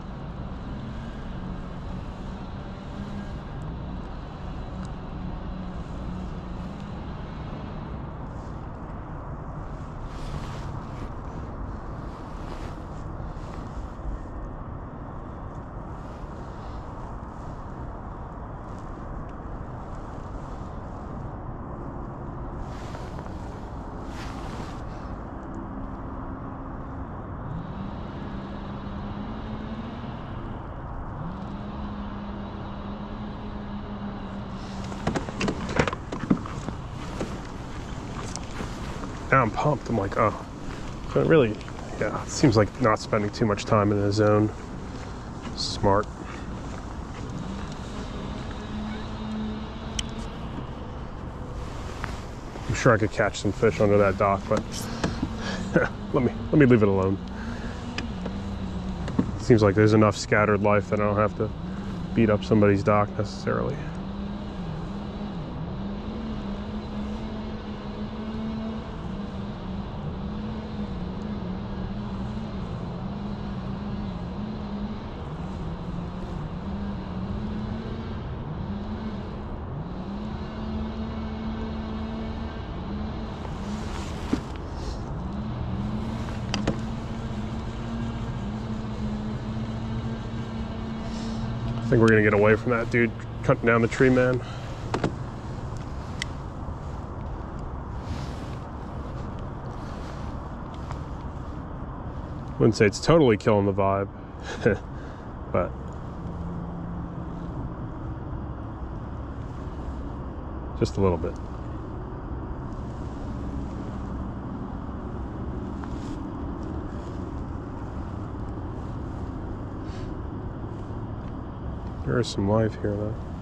I'm pumped. I'm like, oh. It really, yeah, it seems like not spending too much time in the zone. Smart. I'm sure I could catch some fish under that dock, but let me let me leave it alone. Seems like there's enough scattered life that I don't have to beat up somebody's dock necessarily. Dude cutting down the tree, man. Wouldn't say it's totally killing the vibe, but just a little bit. There is some life here, though.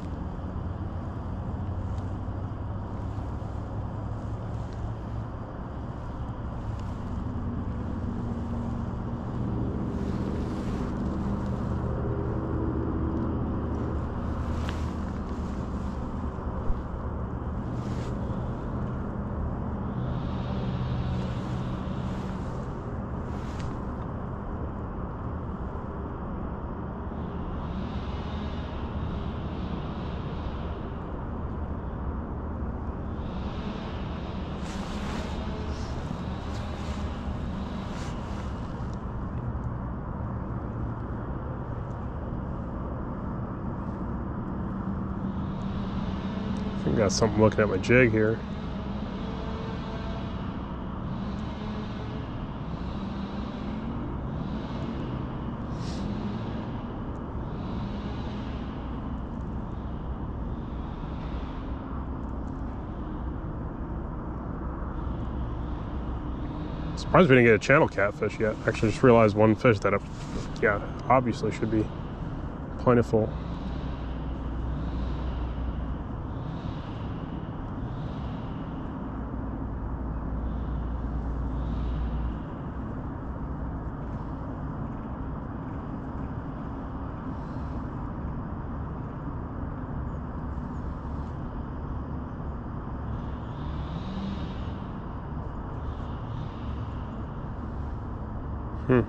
Got something looking at my jig here. Surprised we didn't get a channel catfish yet. Actually, just realized one fish that, uh, yeah, obviously should be plentiful. Hmm.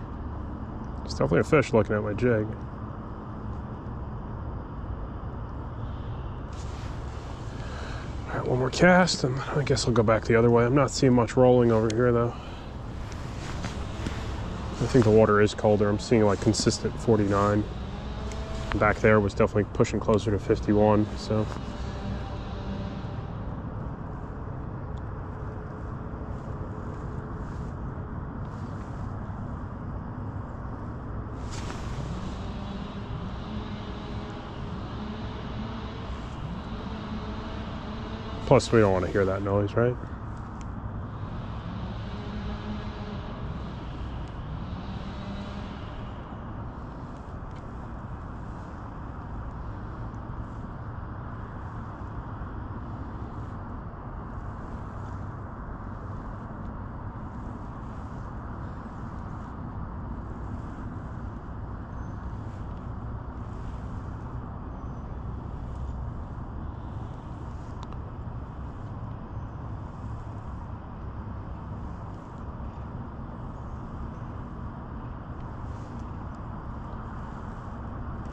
It's definitely a fish looking at my jig. All right, one more cast, and I guess I'll go back the other way. I'm not seeing much rolling over here, though. I think the water is colder. I'm seeing like consistent 49. Back there was definitely pushing closer to 51, so. Plus, we don't want to hear that noise, right?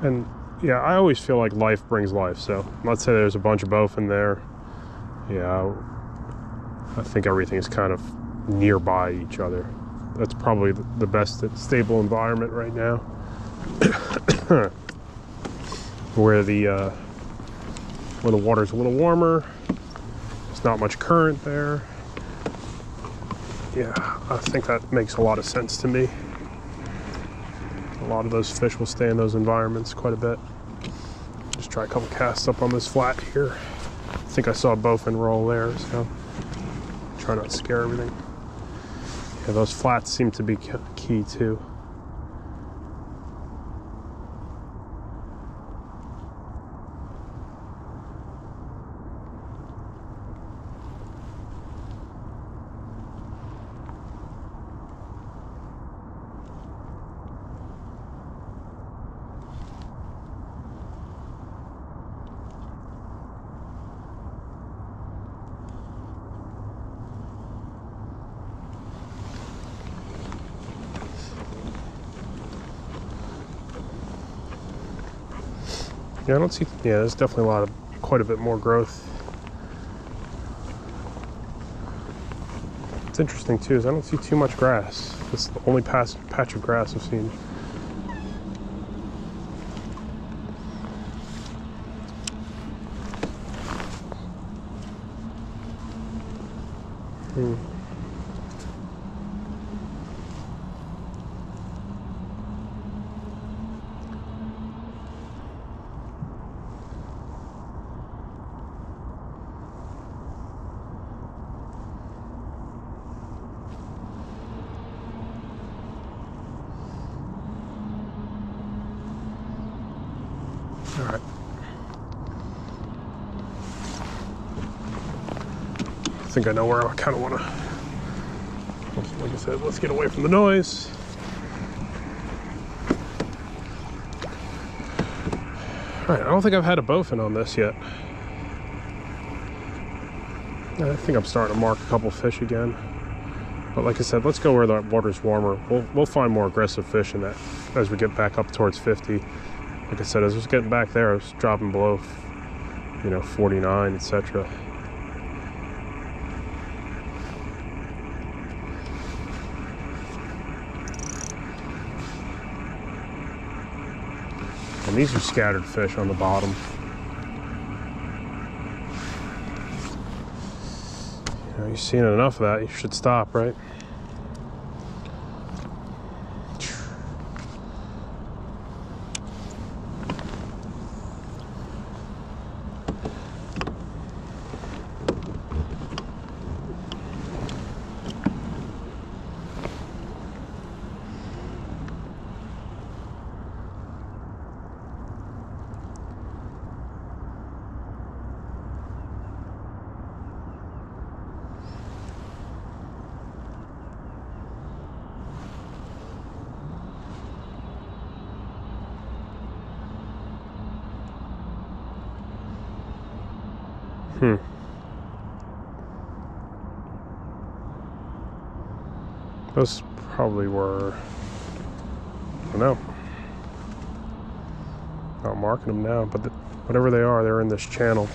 and yeah, I always feel like life brings life. So let's say there's a bunch of both in there. Yeah, I think everything is kind of nearby each other. That's probably the best stable environment right now. where the uh, where the water's a little warmer. There's not much current there. Yeah, I think that makes a lot of sense to me lot of those fish will stay in those environments quite a bit. Just try a couple casts up on this flat here. I think I saw a bowfin roll there, so try not to scare everything. Yeah, those flats seem to be key too. Don't see. Yeah, there's definitely a lot of quite a bit more growth. It's interesting too is I don't see too much grass. It's the only patch of grass I've seen. Hmm. All right. I think I know where I kind of want to, like I said, let's get away from the noise. All right, I don't think I've had a bowfin on this yet. I think I'm starting to mark a couple fish again. But like I said, let's go where the water's warmer. We'll, we'll find more aggressive fish in that as we get back up towards 50 like I said, as I was getting back there, I was dropping below, you know, 49, etc. And these are scattered fish on the bottom. You know, you've seen enough of that, you should stop, right? Hmm. Those probably were, I don't know. Not marking them now, but the, whatever they are, they're in this channel.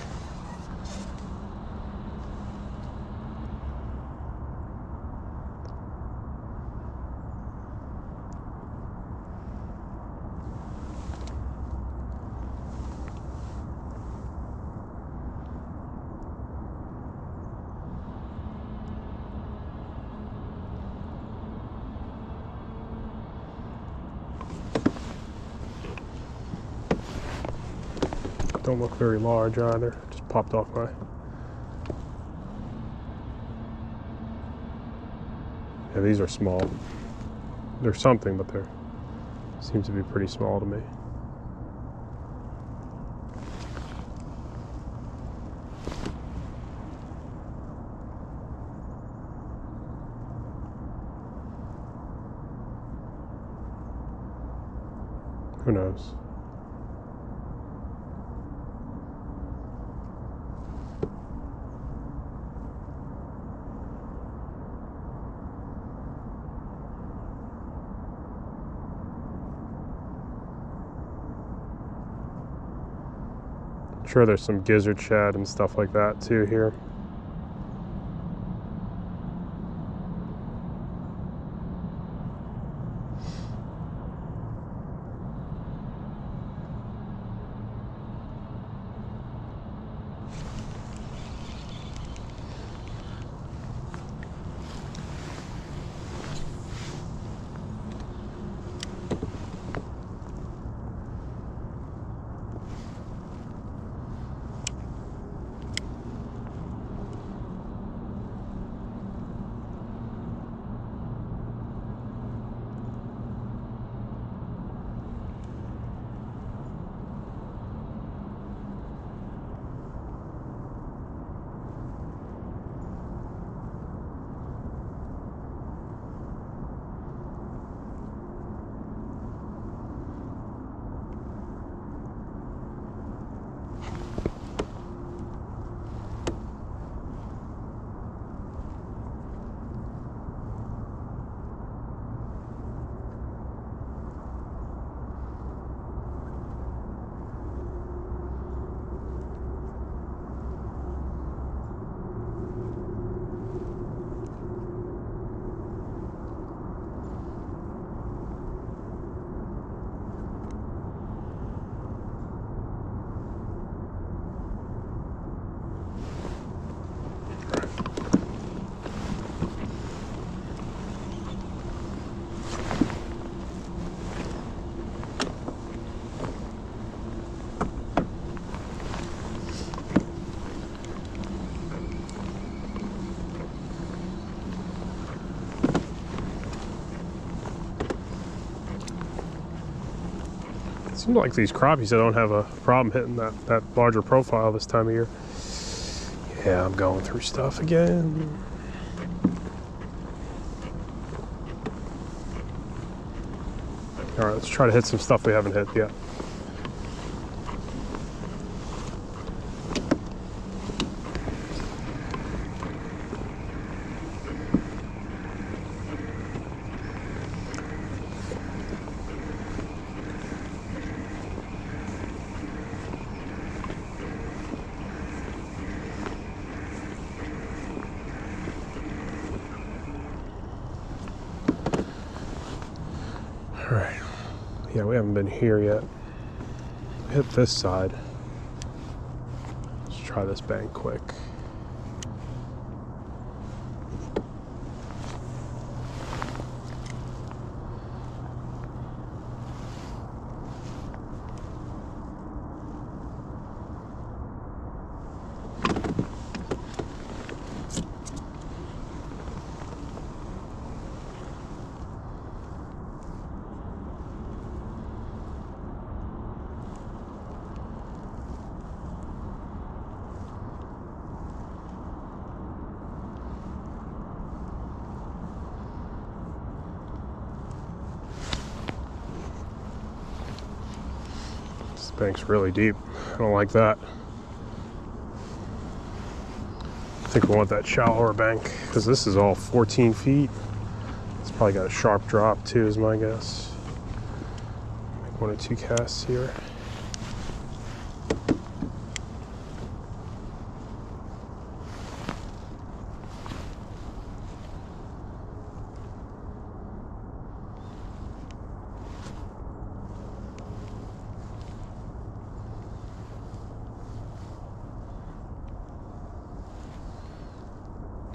don't look very large either. Just popped off my Yeah, these are small. They're something, but they seem to be pretty small to me. Sure there's some gizzard shad and stuff like that too here. Seems like these crappies I don't have a problem hitting that, that larger profile this time of year. Yeah, I'm going through stuff again. All right, let's try to hit some stuff we haven't hit yet. Yeah, we haven't been here yet. Hit this side. Let's try this bank quick. Really deep. I don't like that. I think we want that shallower bank because this is all 14 feet. It's probably got a sharp drop too, is my guess. Make one or two casts here.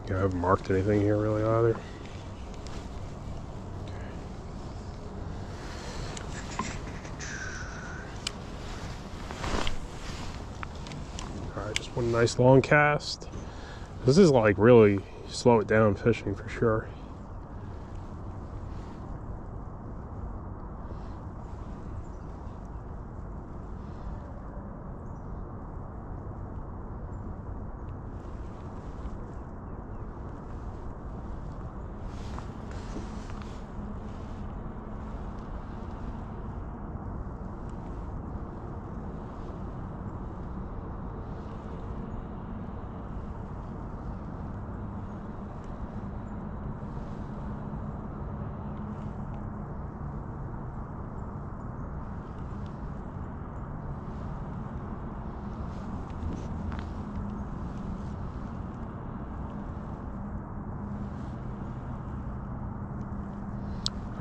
I haven't marked anything here really either. Alright, just one nice long cast. This is like really slow it down fishing for sure.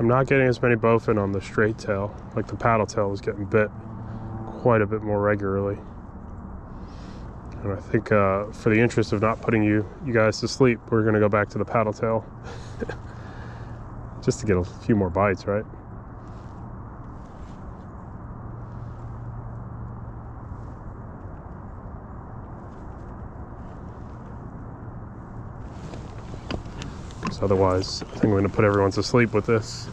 I'm not getting as many bowfin on the straight tail. Like the paddle tail was getting bit quite a bit more regularly. And I think uh, for the interest of not putting you you guys to sleep, we're gonna go back to the paddle tail. Just to get a few more bites, right? Otherwise, I think I'm going to put everyone to sleep with this.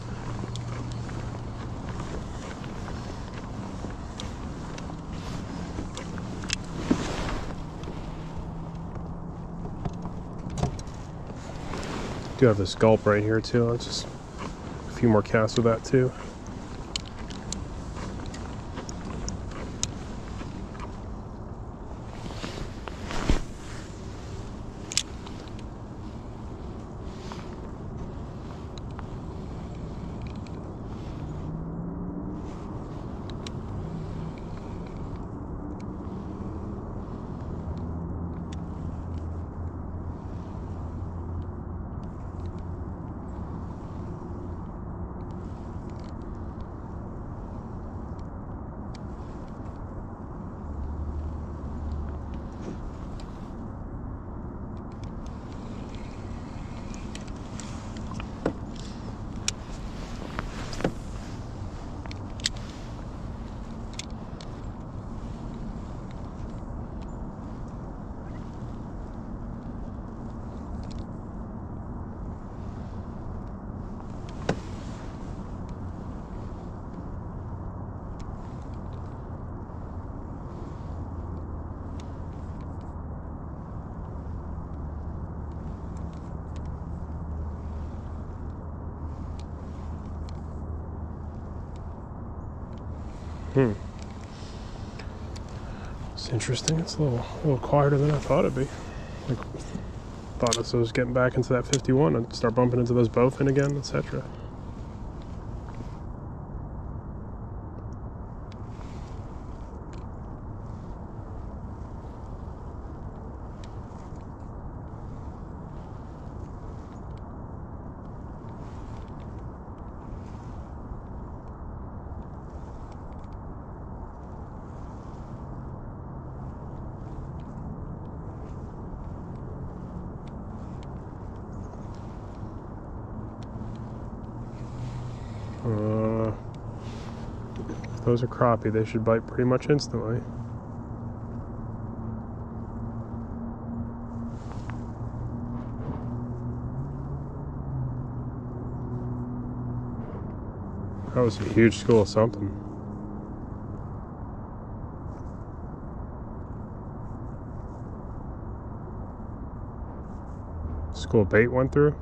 Do have this gulp right here too. Let's just a few more casts with that too. Hmm. It's interesting. It's a little, a little quieter than I thought it'd be. Like, thought as I was getting back into that 51, I'd start bumping into those bowfin again, etc. Uh, if those are crappie, they should bite pretty much instantly. That was a huge school of something. School bait went through.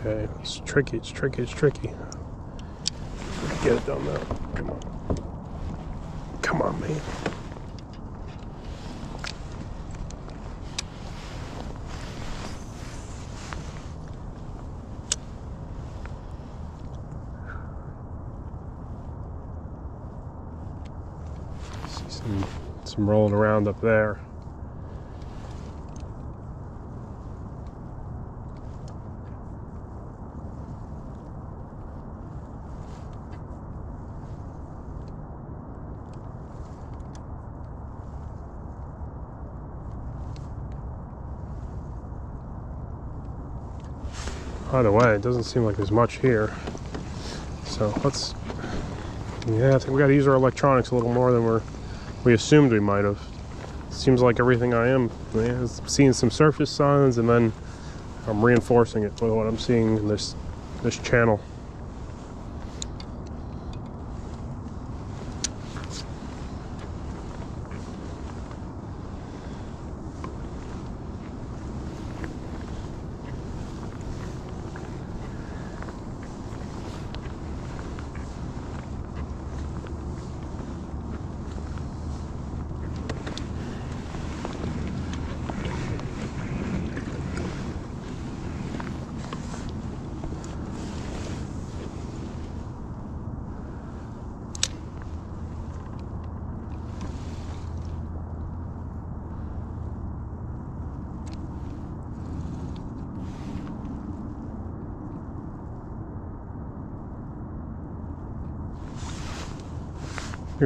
Okay, it's tricky, it's tricky, it's tricky. Get it done now. Come on. Come on, man. See some some rolling around up there. By the way, it doesn't seem like there's much here. So let's, yeah, I think we got to use our electronics a little more than we're, we assumed we might have. Seems like everything I am yeah, seeing some surface signs and then I'm reinforcing it with what I'm seeing in this, this channel.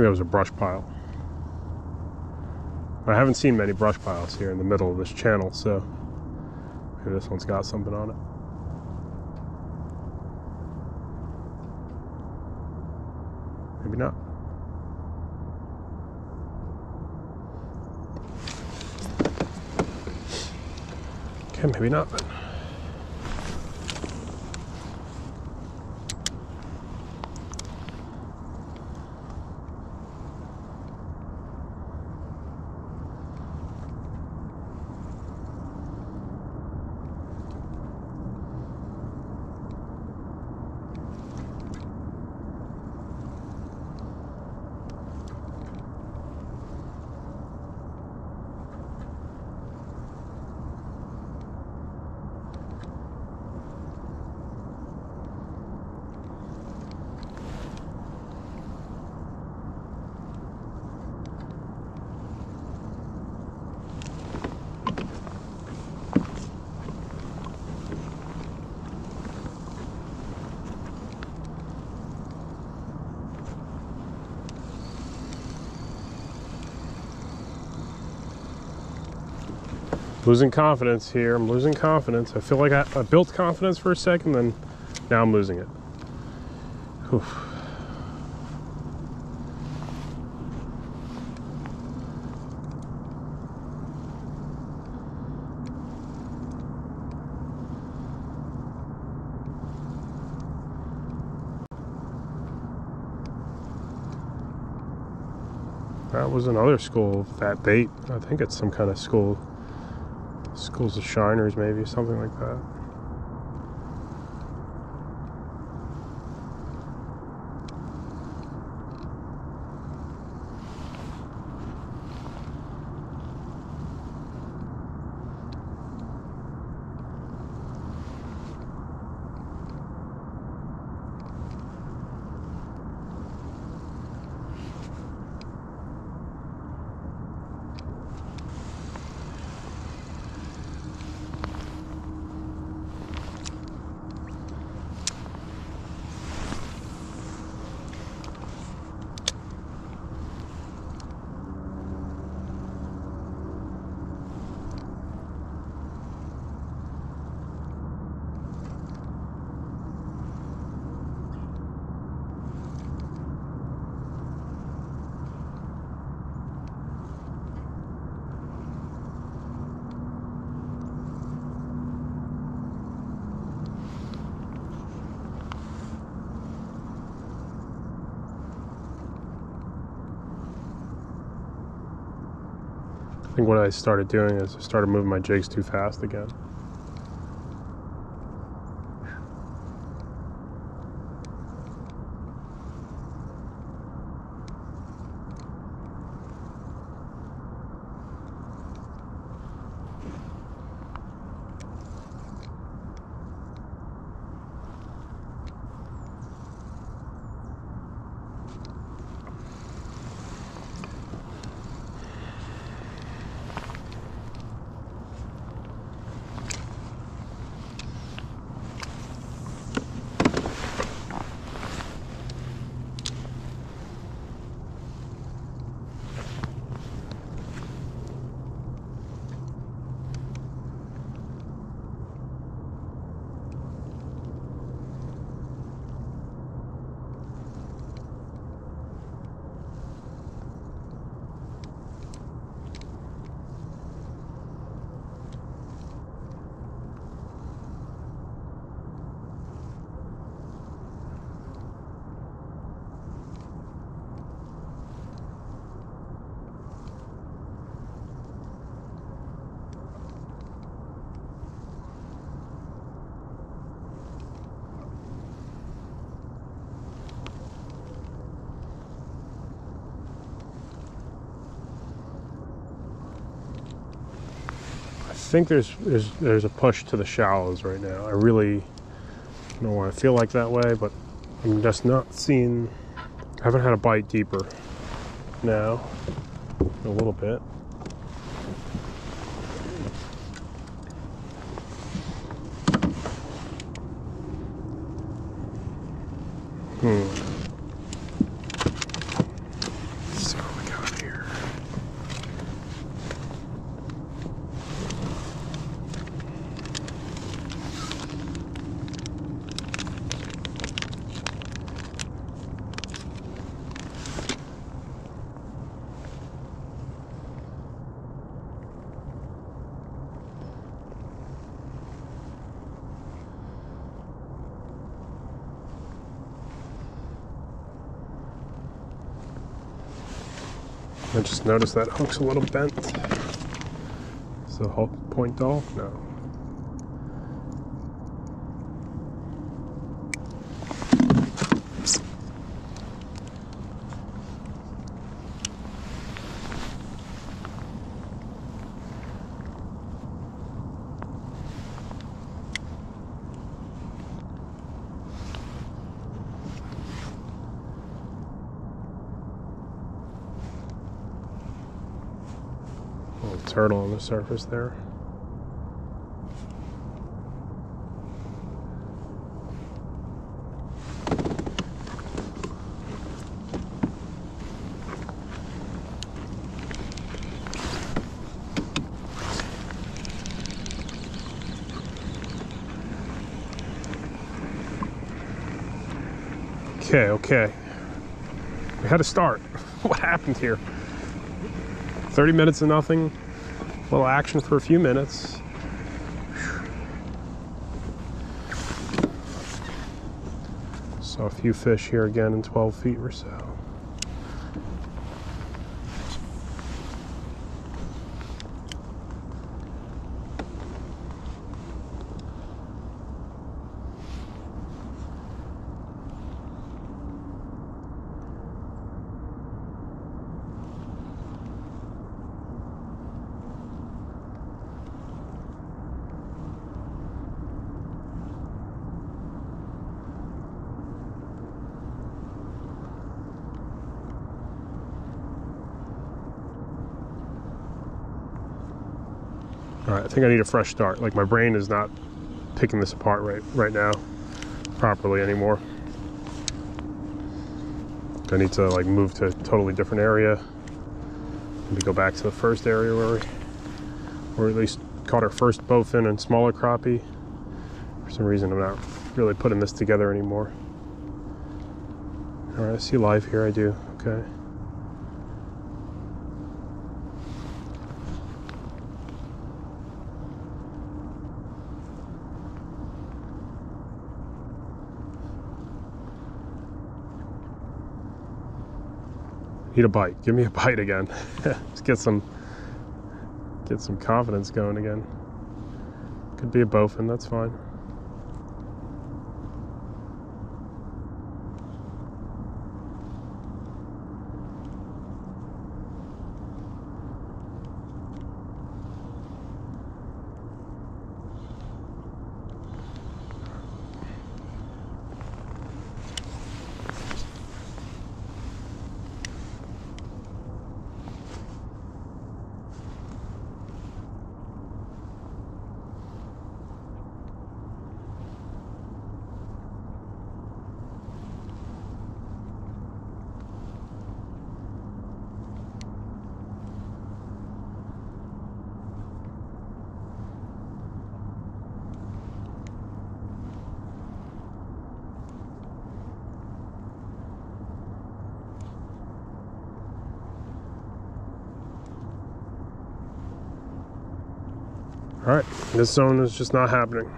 Think was a brush pile. I haven't seen many brush piles here in the middle of this channel, so maybe this one's got something on it. Maybe not. Okay, maybe not. Losing confidence here. I'm losing confidence. I feel like I, I built confidence for a second, then now I'm losing it. Oof. That was another school that bait. I think it's some kind of school Schools of Shiners, maybe, something like that. I think what I started doing is I started moving my jigs too fast again. Think there's, there's there's a push to the shallows right now. I really don't want to feel like that way, but I'm just not seeing. I haven't had a bite deeper now. A little bit. Hmm. Let's see what we got here. Noticed that hook's a little bent. Is the hook point dull? No. Little turtle on the surface there. Okay, okay. We had to start. what happened here? 30 minutes of nothing. Little action for a few minutes. Saw a few fish here again in 12 feet or so. All right, I think I need a fresh start. Like my brain is not picking this apart right right now properly anymore. I need to like move to a totally different area. Maybe go back to the first area where we, or at least caught our first bowfin and smaller crappie. For some reason, I'm not really putting this together anymore. All right, I see live here. I do. Okay. Need a bite. Give me a bite again. Let's get some get some confidence going again. Could be a bowfin, that's fine. All right, this zone is just not happening.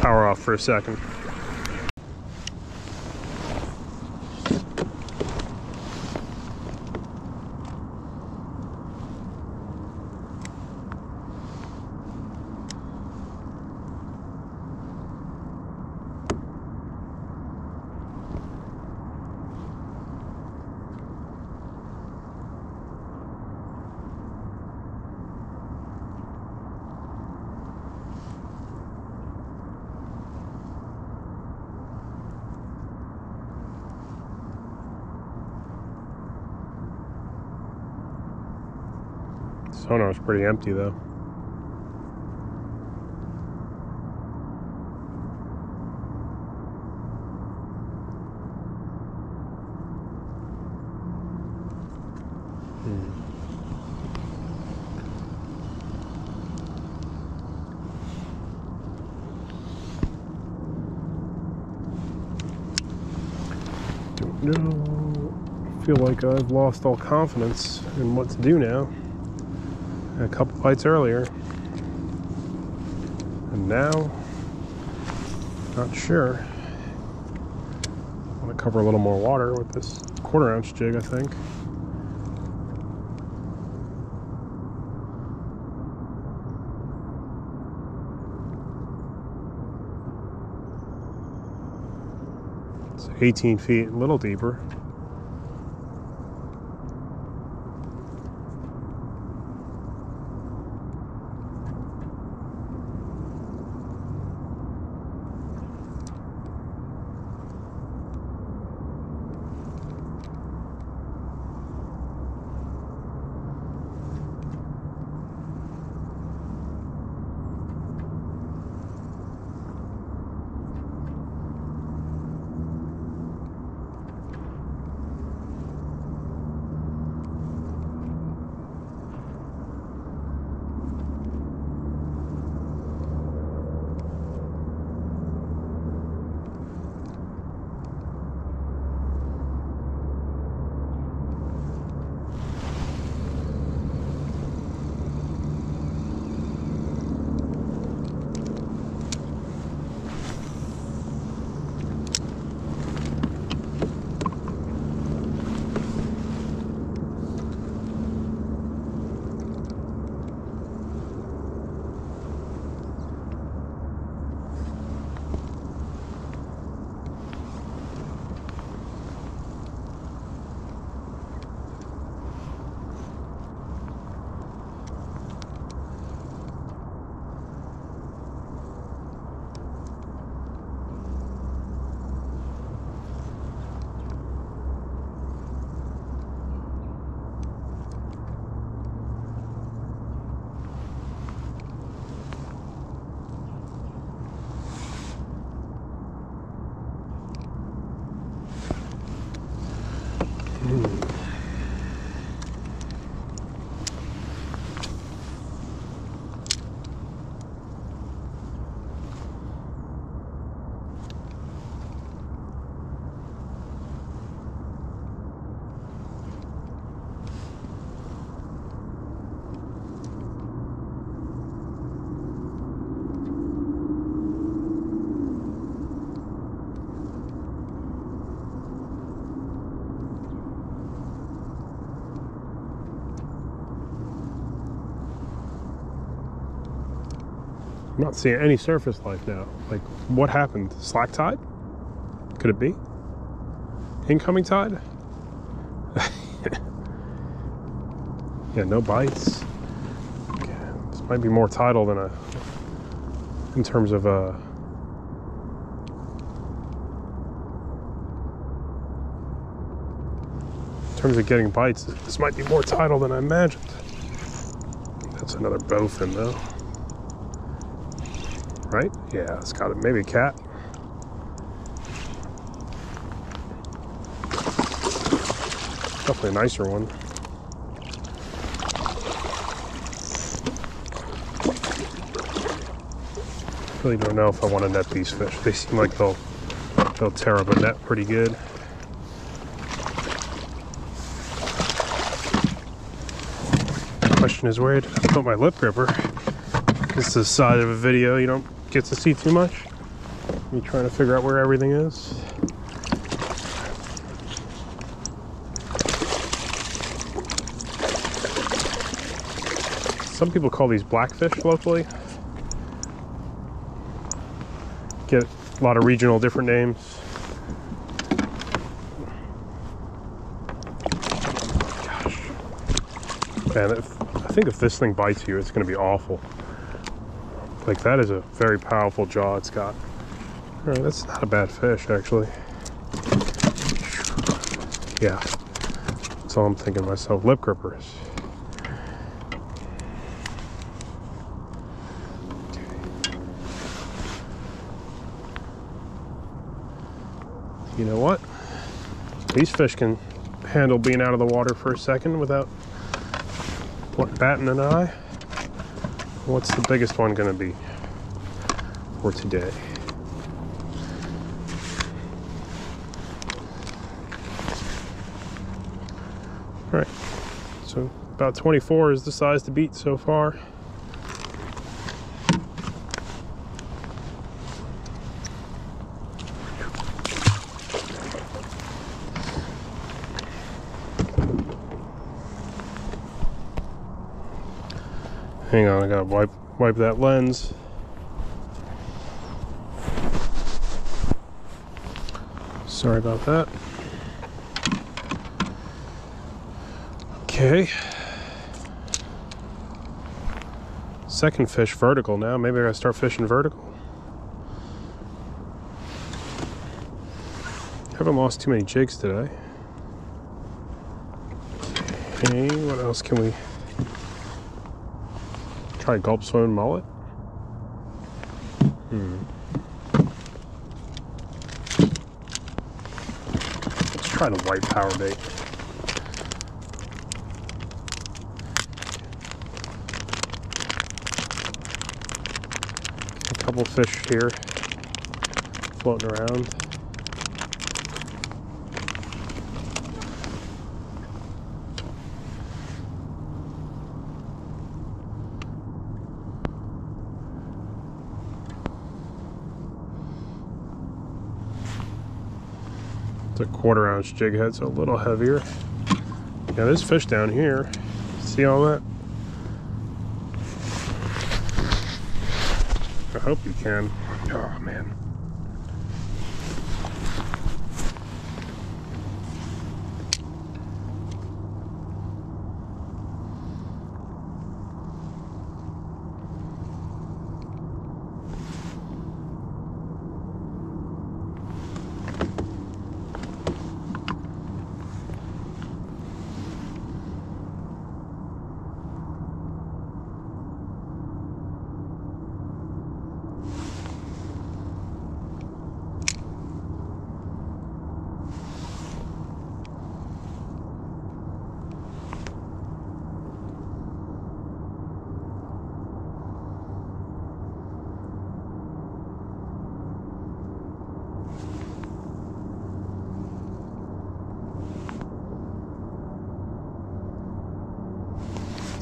Power off for a second. Sonar is pretty empty though. Hmm. Don't know. feel like I've lost all confidence in what to do now. A couple fights earlier. And now, not sure. I want to cover a little more water with this quarter ounce jig, I think. It's 18 feet, a little deeper. I'm not seeing any surface life now. Like, what happened? Slack tide? Could it be? Incoming tide? yeah, no bites. Okay. This might be more tidal than a. in terms of uh In terms of getting bites, this might be more tidal than I imagined. That's another bowfin though right? Yeah, it's got it. Maybe a cat. Definitely a nicer one. Really don't know if I want to net these fish. They seem like they'll they'll tear up a net pretty good. Question is where did I put my lip gripper? This is the side of a video you don't get to see too much. Me trying to figure out where everything is. Some people call these blackfish locally. Get a lot of regional different names. Gosh. Man, if, I think if this thing bites you, it's going to be awful. Like that is a very powerful jaw it's got. All right, that's not a bad fish actually. Yeah, that's all I'm thinking myself. Lip grippers. you know what? These fish can handle being out of the water for a second without batting an eye. What's the biggest one going to be for today? All right, so about 24 is the size to beat so far. I gotta wipe wipe that lens. Sorry about that. Okay. Second fish vertical now. Maybe I gotta start fishing vertical. Haven't lost too many jigs today. Okay, what else can we Gulp swim mullet? Hmm. Let's try the white power bait. A couple fish here floating around. Quarter ounce jig head, so a little heavier. Now there's fish down here. See all that? I hope you can. Oh man.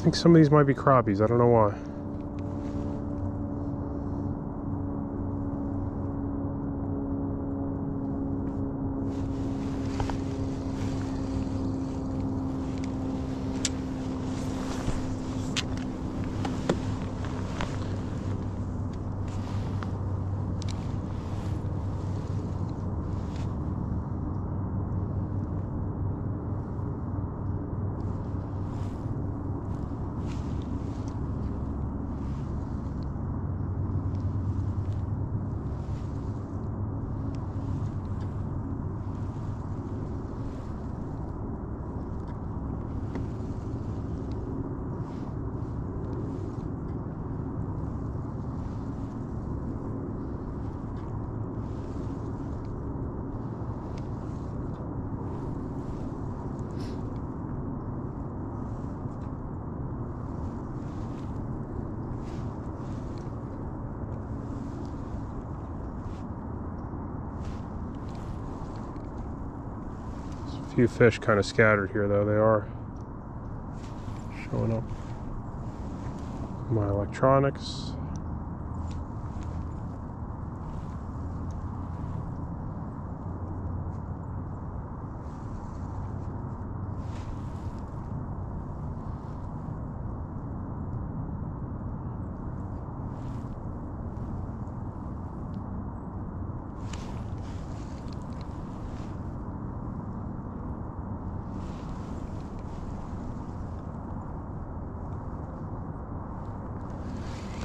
Think some of these might be crappies. I don't know why. Few fish kind of scattered here though. They are showing up. My electronics.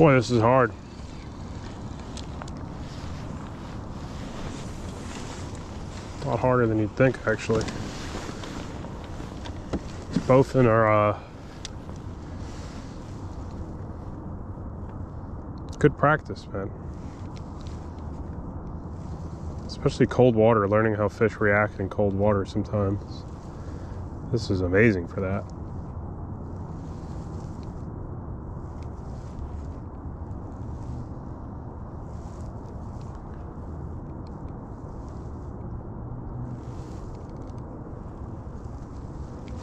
Boy, this is hard. A lot harder than you'd think, actually. Both in our uh, good practice, man. especially cold water, learning how fish react in cold water sometimes. This is amazing for that.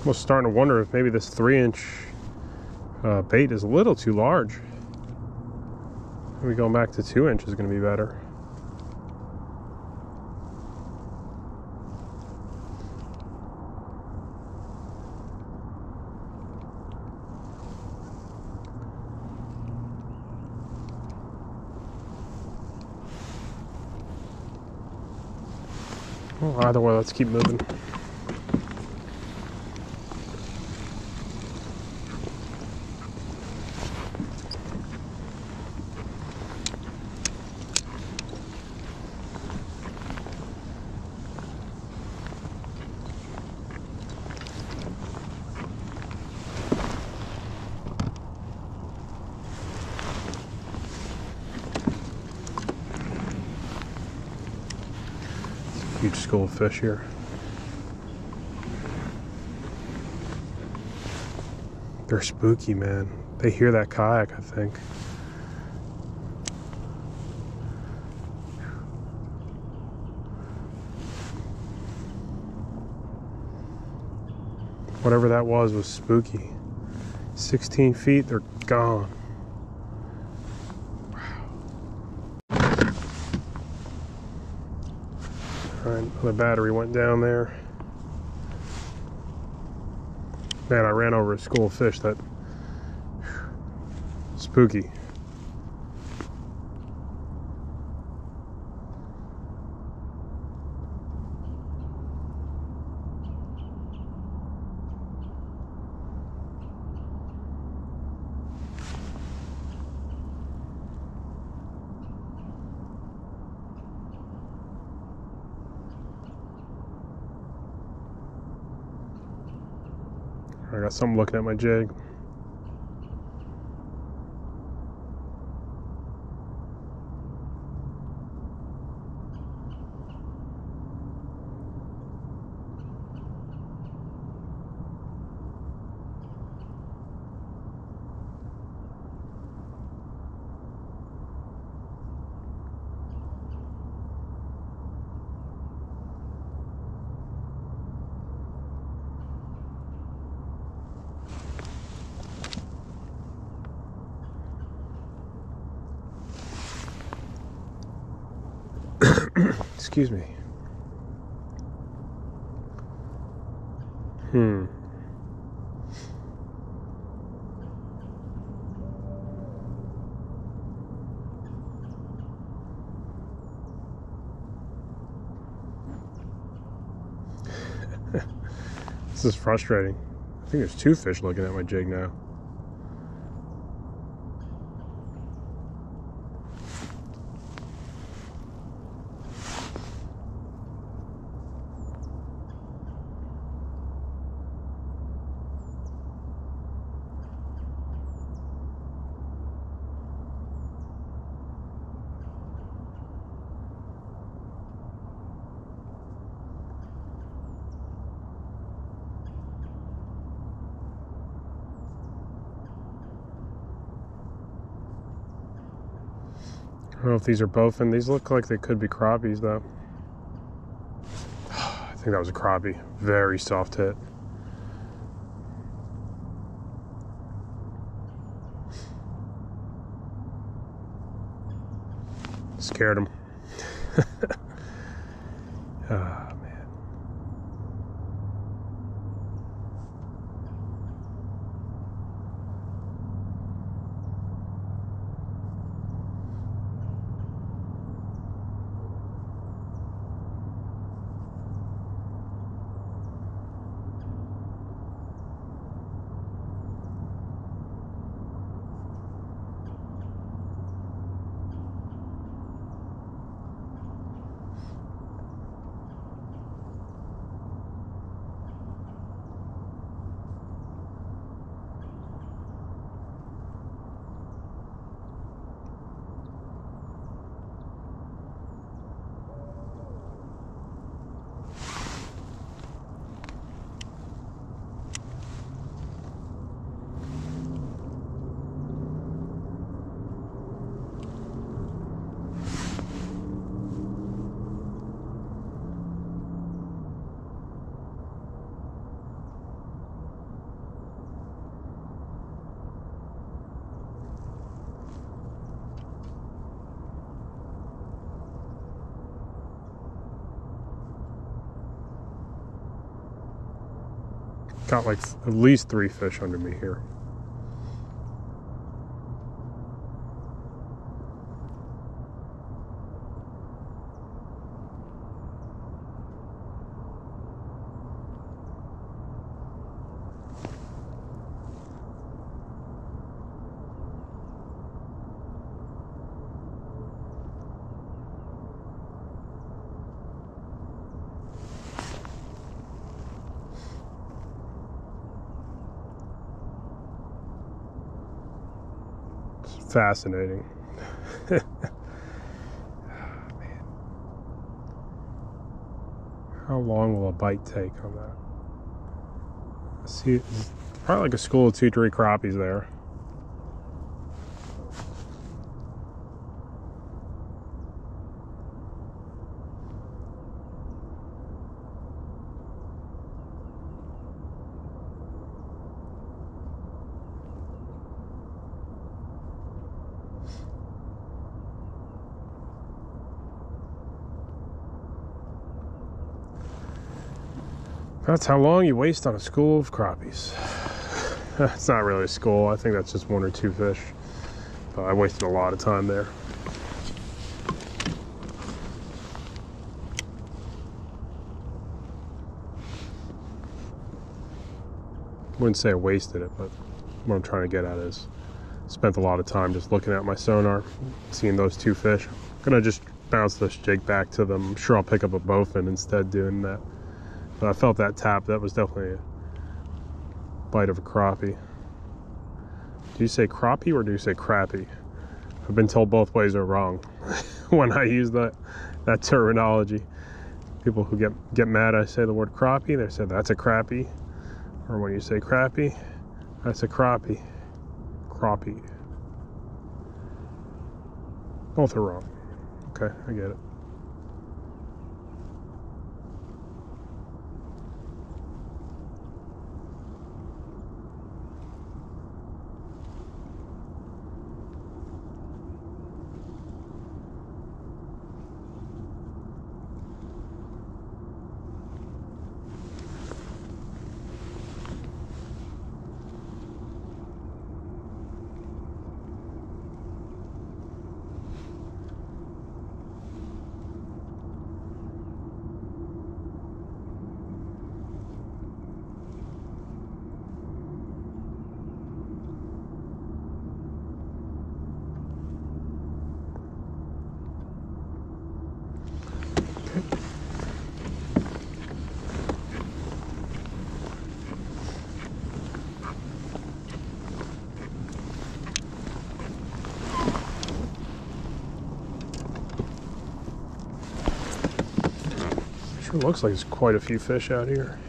Almost starting to wonder if maybe this three inch uh, bait is a little too large. Maybe going back to two inches is going to be better. Well, either way, let's keep moving. Fish here. They're spooky, man. They hear that kayak, I think. Whatever that was was spooky. 16 feet, they're gone. Alright, the battery went down there. Man, I ran over a school of fish that spooky. I got looking at my jig. Excuse me. Hmm. this is frustrating. I think there's two fish looking at my jig now. If these are bowfin. These look like they could be crappies, though. I think that was a crappie. Very soft hit. Scared him. Got like at least three fish under me here. Fascinating. How long will a bite take on that? See, probably like a school of two, three crappies there. That's how long you waste on a school of crappies. it's not really a school. I think that's just one or two fish. But I wasted a lot of time there. Wouldn't say I wasted it, but what I'm trying to get at is spent a lot of time just looking at my sonar, seeing those two fish. I'm gonna just bounce this jig back to them. I'm sure I'll pick up a bowfin instead doing that. But I felt that tap. That was definitely a bite of a crappie. Do you say crappie or do you say crappie? I've been told both ways are wrong when I use that that terminology. People who get get mad, I say the word crappie. They say that's a crappie, or when you say crappie, that's a crappie. Crappie. Both are wrong. Okay, I get it. Sure looks like there's quite a few fish out here.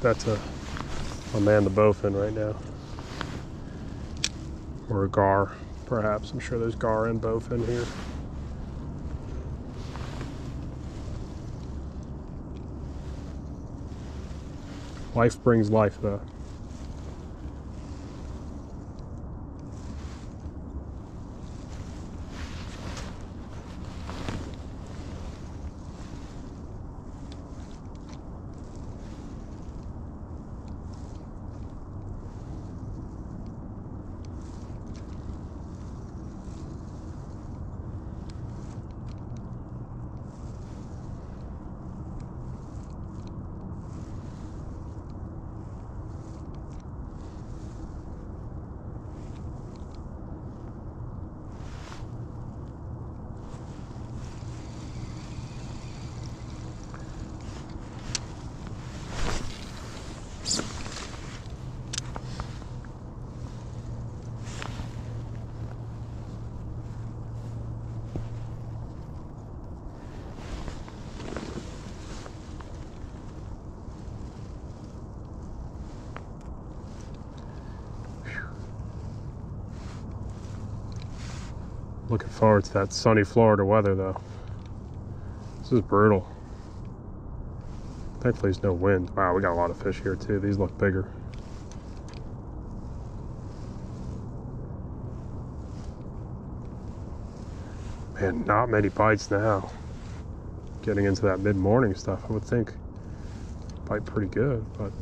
That's a Amanda bowfin right now. Or a gar, perhaps. I'm sure there's gar and bowfin here. Life brings life, though. Looking forward to that sunny Florida weather though. This is brutal. Thankfully there's no wind. Wow, we got a lot of fish here too. These look bigger. Man, not many bites now. Getting into that mid-morning stuff, I would think bite pretty good, but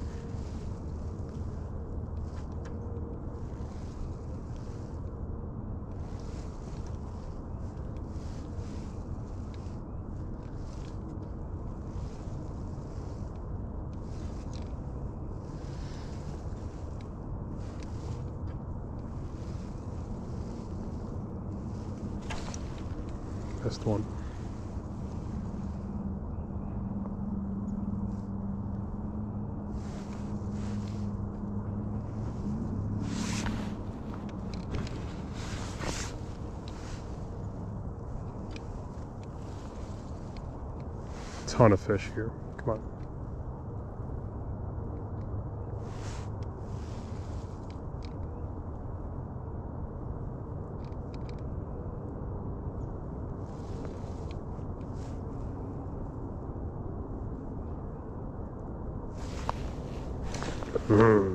Missed one. Ton of fish here. Come on. Mm.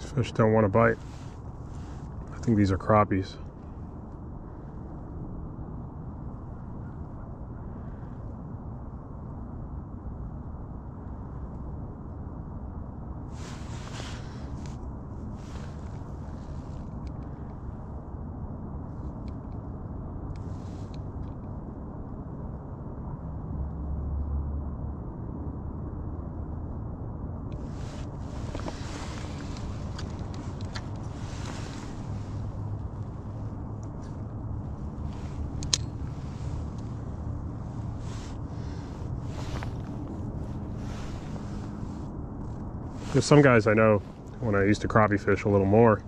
These fish don't want to bite. I think these are crappies. There's some guys I know when I used to crappie fish a little more,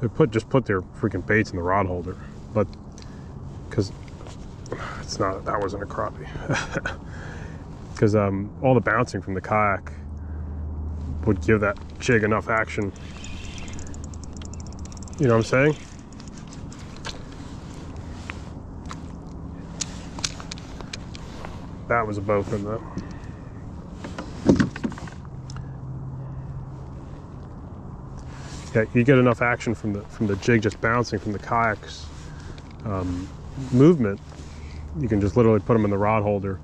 they put just put their freaking baits in the rod holder, but because it's not that wasn't a crappie, because um, all the bouncing from the kayak would give that jig enough action. You know what I'm saying? That was a bowfin though. Yeah, you get enough action from the from the jig just bouncing from the kayak's um, movement. You can just literally put them in the rod holder,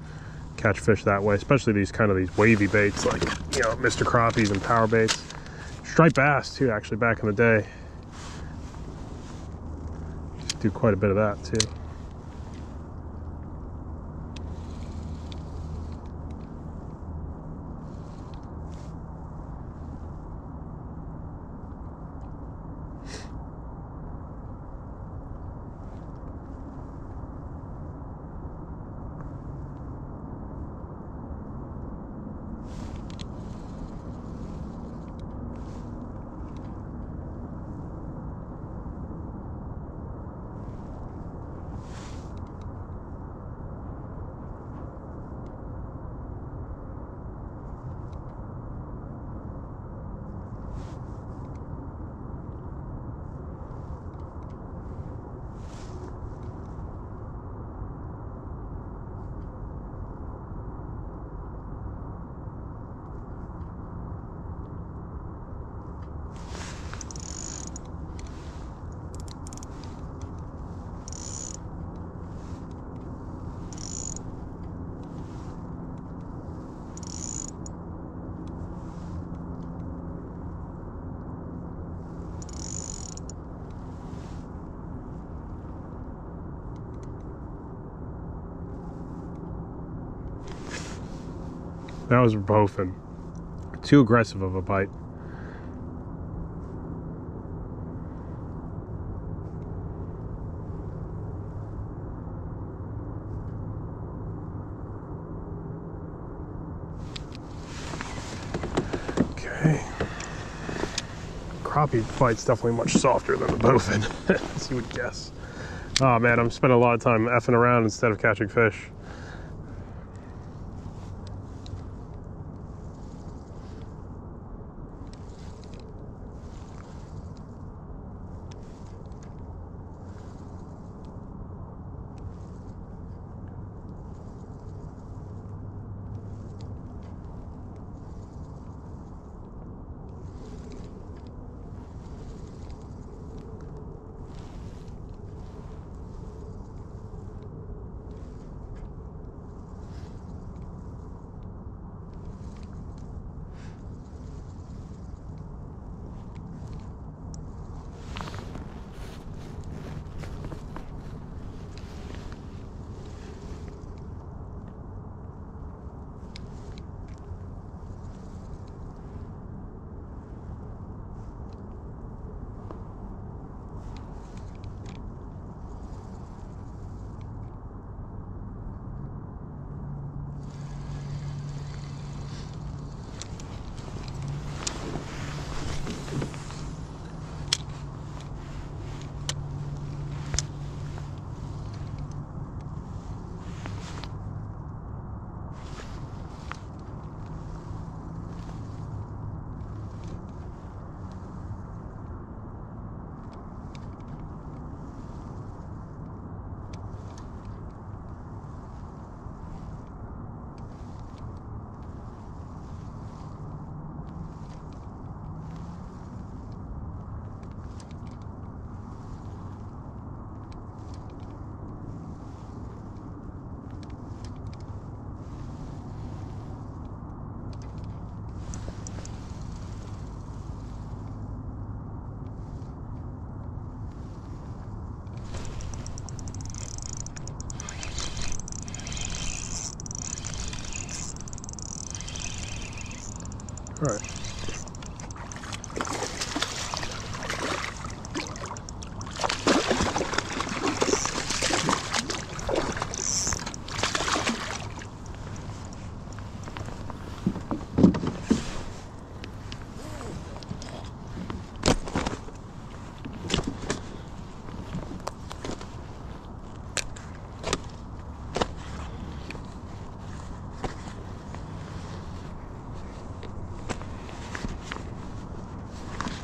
catch fish that way. Especially these kind of these wavy baits like you know Mr. Crappies and power baits, striped bass too. Actually, back in the day, do quite a bit of that too. that was Bowfin. Too aggressive of a bite. Okay. Crappie bite's definitely much softer than the bowfin. as you would guess. Oh man, I'm spending a lot of time effing around instead of catching fish.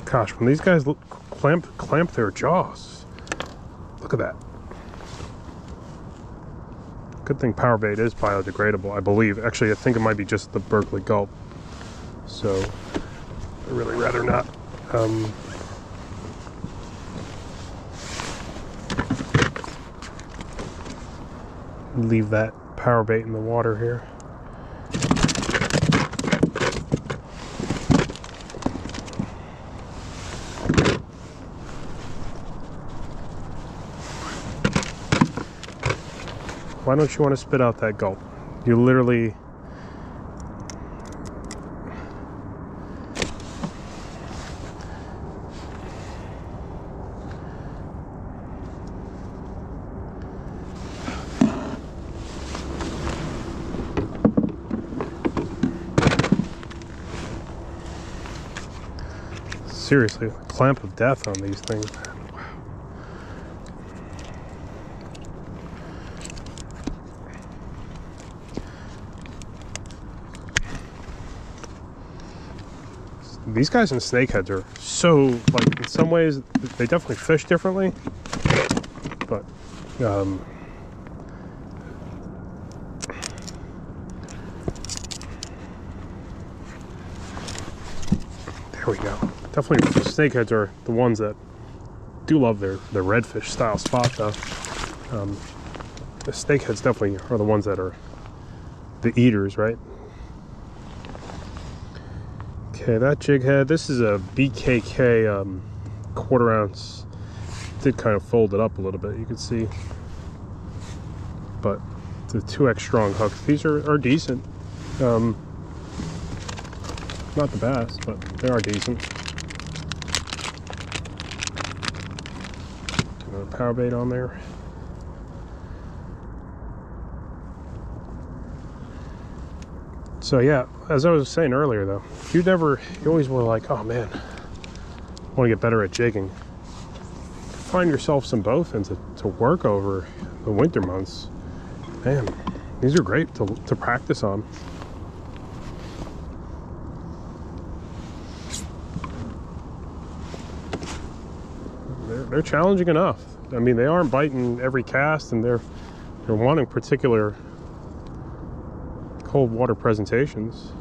Gosh, when these guys look, clamp clamp their jaws, look at that. Good thing power bait is biodegradable, I believe. Actually, I think it might be just the Berkley Gulp. So, I'd really rather not. Um, leave that power bait in the water here. Why don't you want to spit out that gulp? You literally seriously, clamp of death on these things. These guys in snakeheads are so like in some ways they definitely fish differently but um, there we go. Definitely snakeheads are the ones that do love their their redfish style spot though. Um, the snakeheads definitely are the ones that are the eaters right Okay, that jig head, this is a BKK um, quarter ounce. Did kind of fold it up a little bit, you can see. But the 2X strong hooks, these are, are decent. Um, not the best, but they are decent. Another power bait on there. So yeah, as I was saying earlier though, you never, you always were like, oh man, want to get better at jigging, find yourself some bowfins to, to work over the winter months. Man, these are great to, to practice on. They're, they're challenging enough. I mean, they aren't biting every cast, and they're they're wanting particular cold water presentations.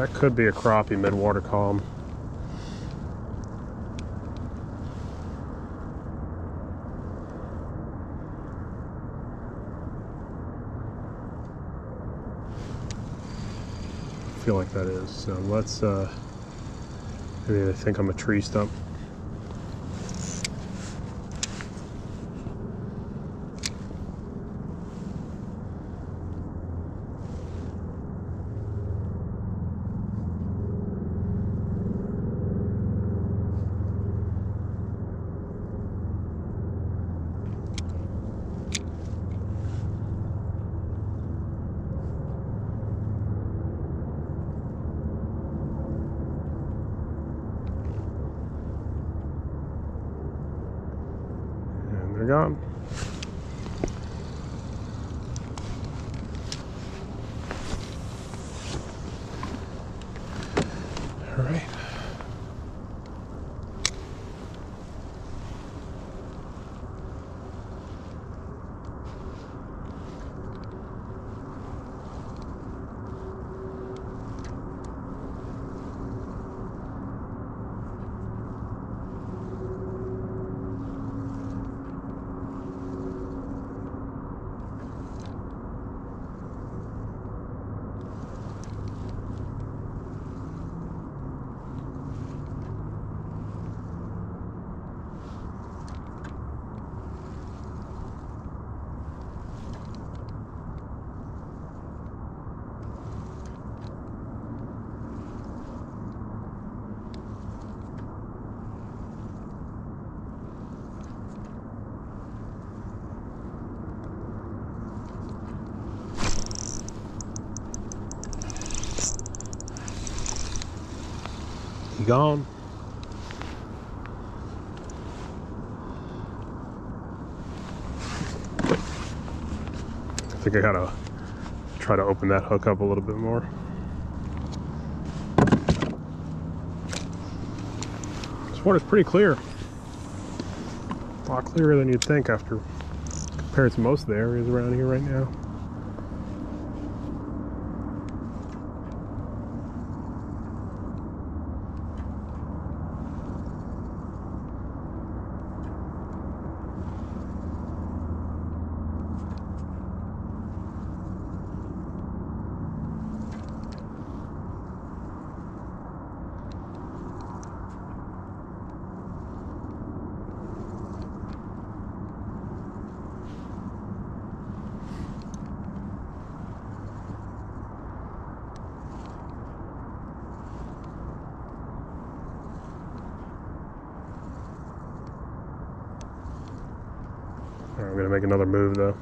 That could be a crappie mid-water column. I feel like that is. So let's, uh, maybe they think I'm a tree stump. Gone. I think I gotta try to open that hook up a little bit more. This water's pretty clear. A lot clearer than you'd think after compared to most of the areas around here right now. All right, I'm gonna make another move though.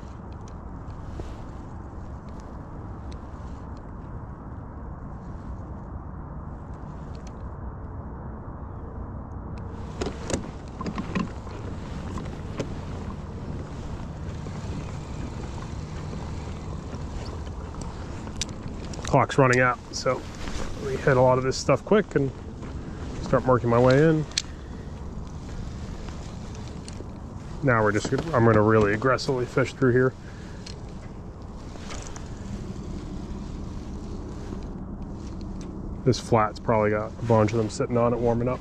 Running out, so let me hit a lot of this stuff quick and start working my way in. now we're just I'm gonna really aggressively fish through here. This flat's probably got a bunch of them sitting on it warming up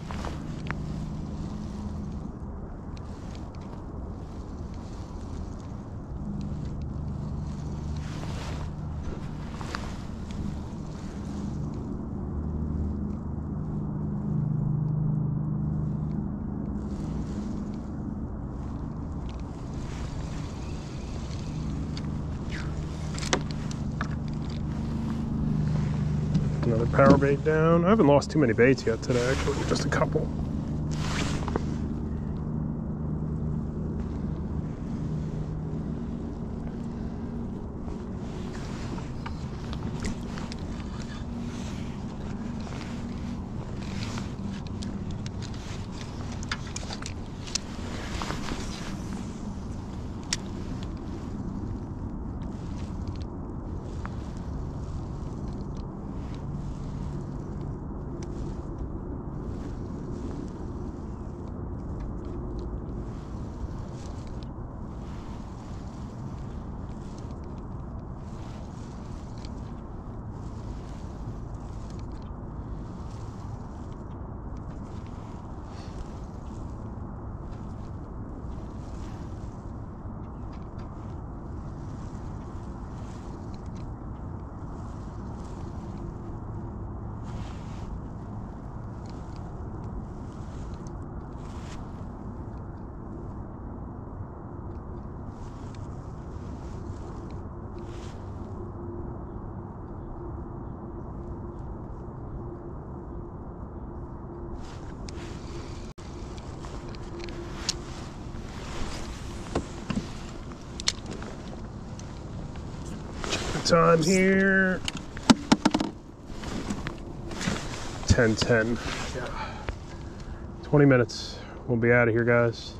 Another power bait down. I haven't lost too many baits yet today, actually, just a couple. Time here. 10 10. Yeah. 20 minutes. We'll be out of here, guys.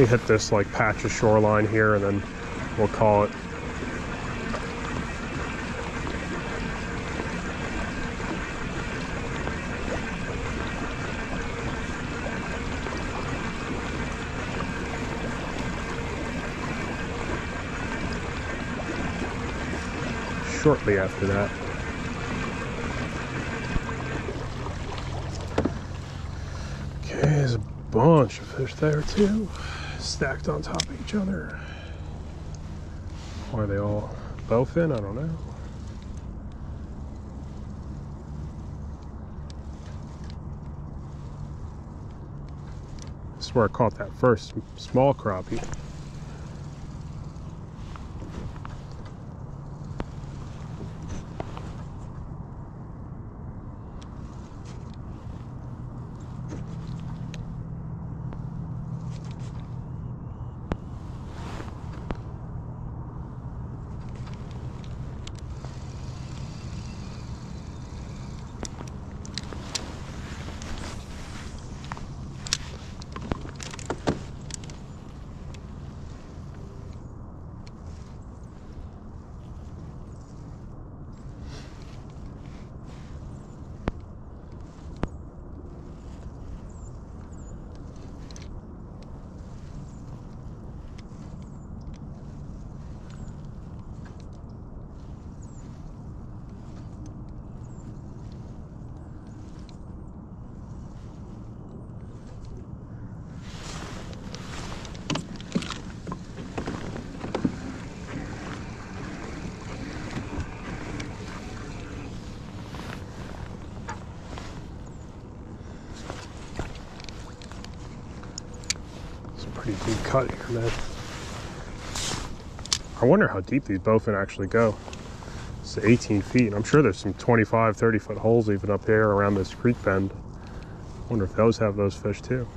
Hit this like patch of shoreline here and then we'll call it. Shortly after that. Okay, there's a bunch of fish there too stacked on top of each other. Why are they all bowfin? I don't know. This is where I caught that first small crappie. pretty deep cut here, man. I wonder how deep these bowfin actually go. It's 18 feet. And I'm sure there's some 25, 30 foot holes even up here around this creek bend. I wonder if those have those fish too.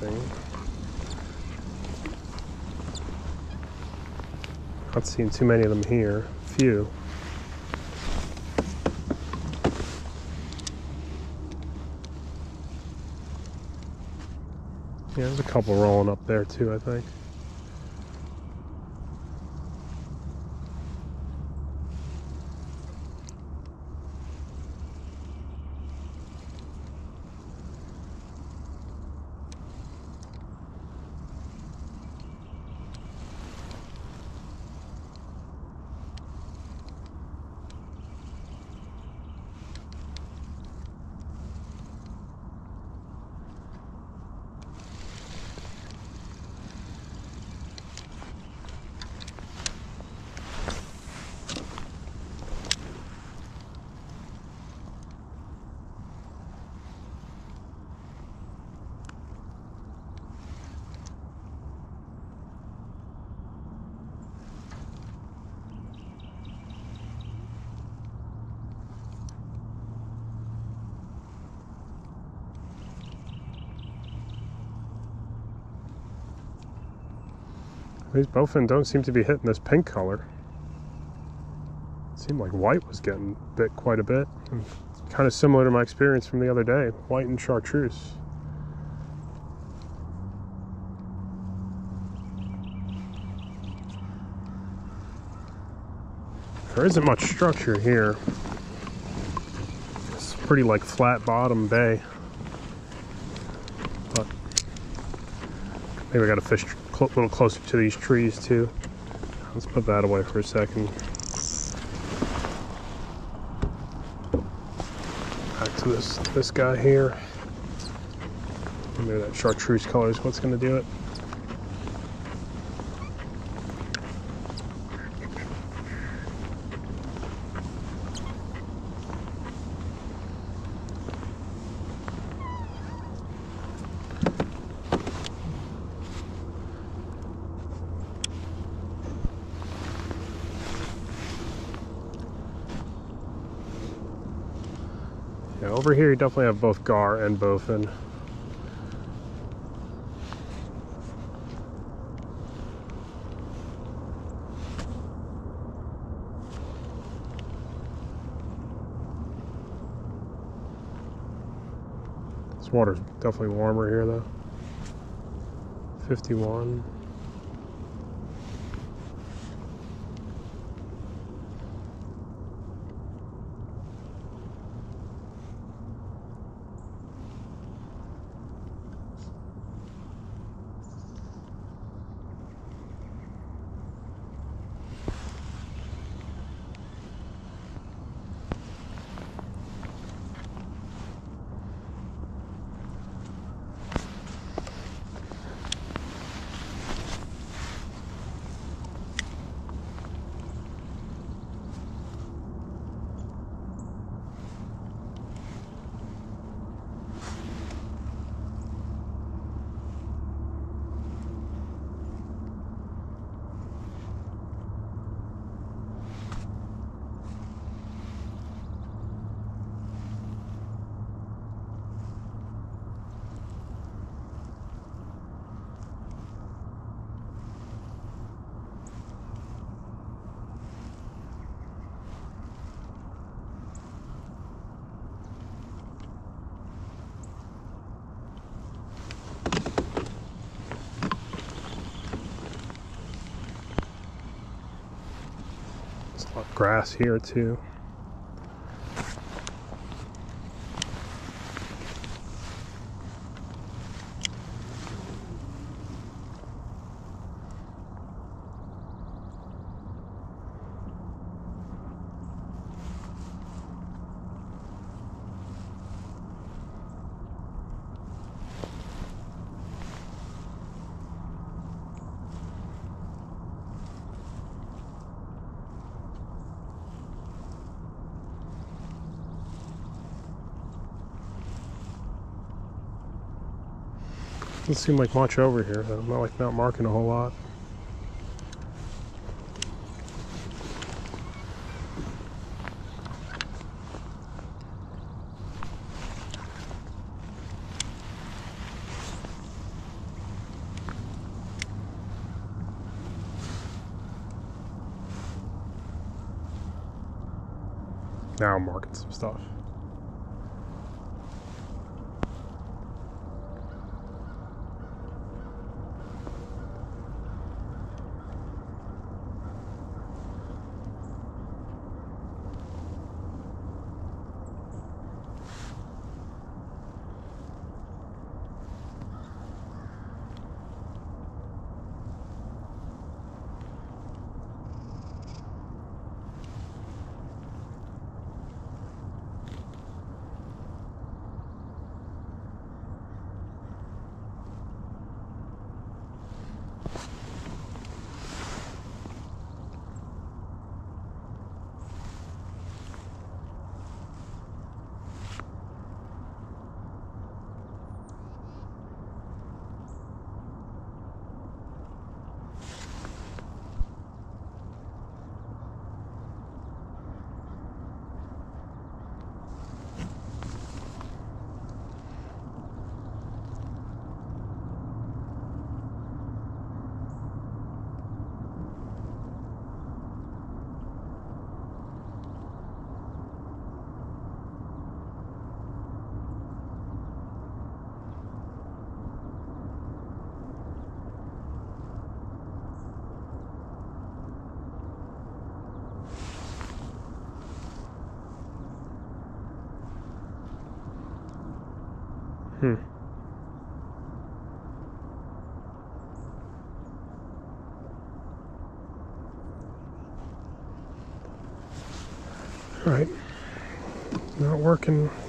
Interesting. Not seeing too many of them here. Few. Yeah, there's a couple rolling up there too, I think. These bowfin don't seem to be hitting this pink color. It seemed like white was getting bit quite a bit. Kind of similar to my experience from the other day, white and chartreuse. There isn't much structure here. It's pretty like flat bottom bay. But maybe I got a fish a little closer to these trees too. Let's put that away for a second. Back to this this guy here. Maybe that chartreuse color is what's going to do it. Over here you definitely have both gar and bowfin. This water's definitely warmer here though. 51. Grass here too. Doesn't seem like much over here. Not like not marking a whole lot.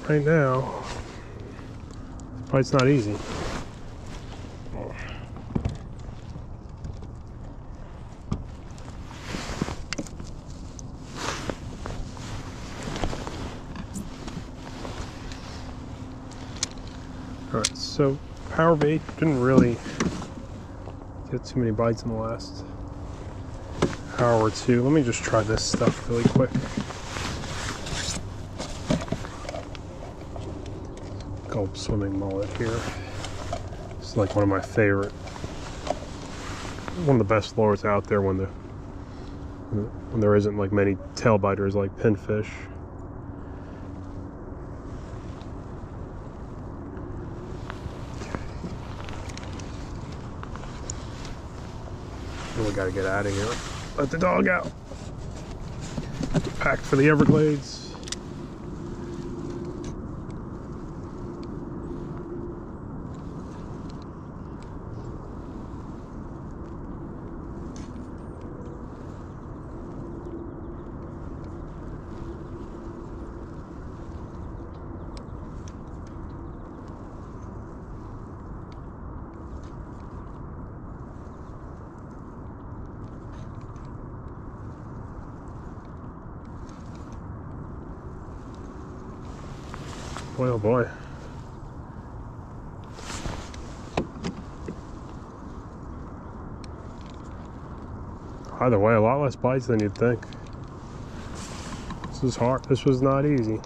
Right now. It's not easy. Alright, so power bait didn't really get too many bites in the last hour or two. Let me just try this stuff really quick. Gulp swimming mullet here. It's like one of my favorite, one of the best lures out there when the when there isn't like many tail biters like pinfish. We gotta get out of here. Let the dog out. Packed for the Everglades. Boy. Either way, a lot less bites than you'd think. This was hard. This was not easy.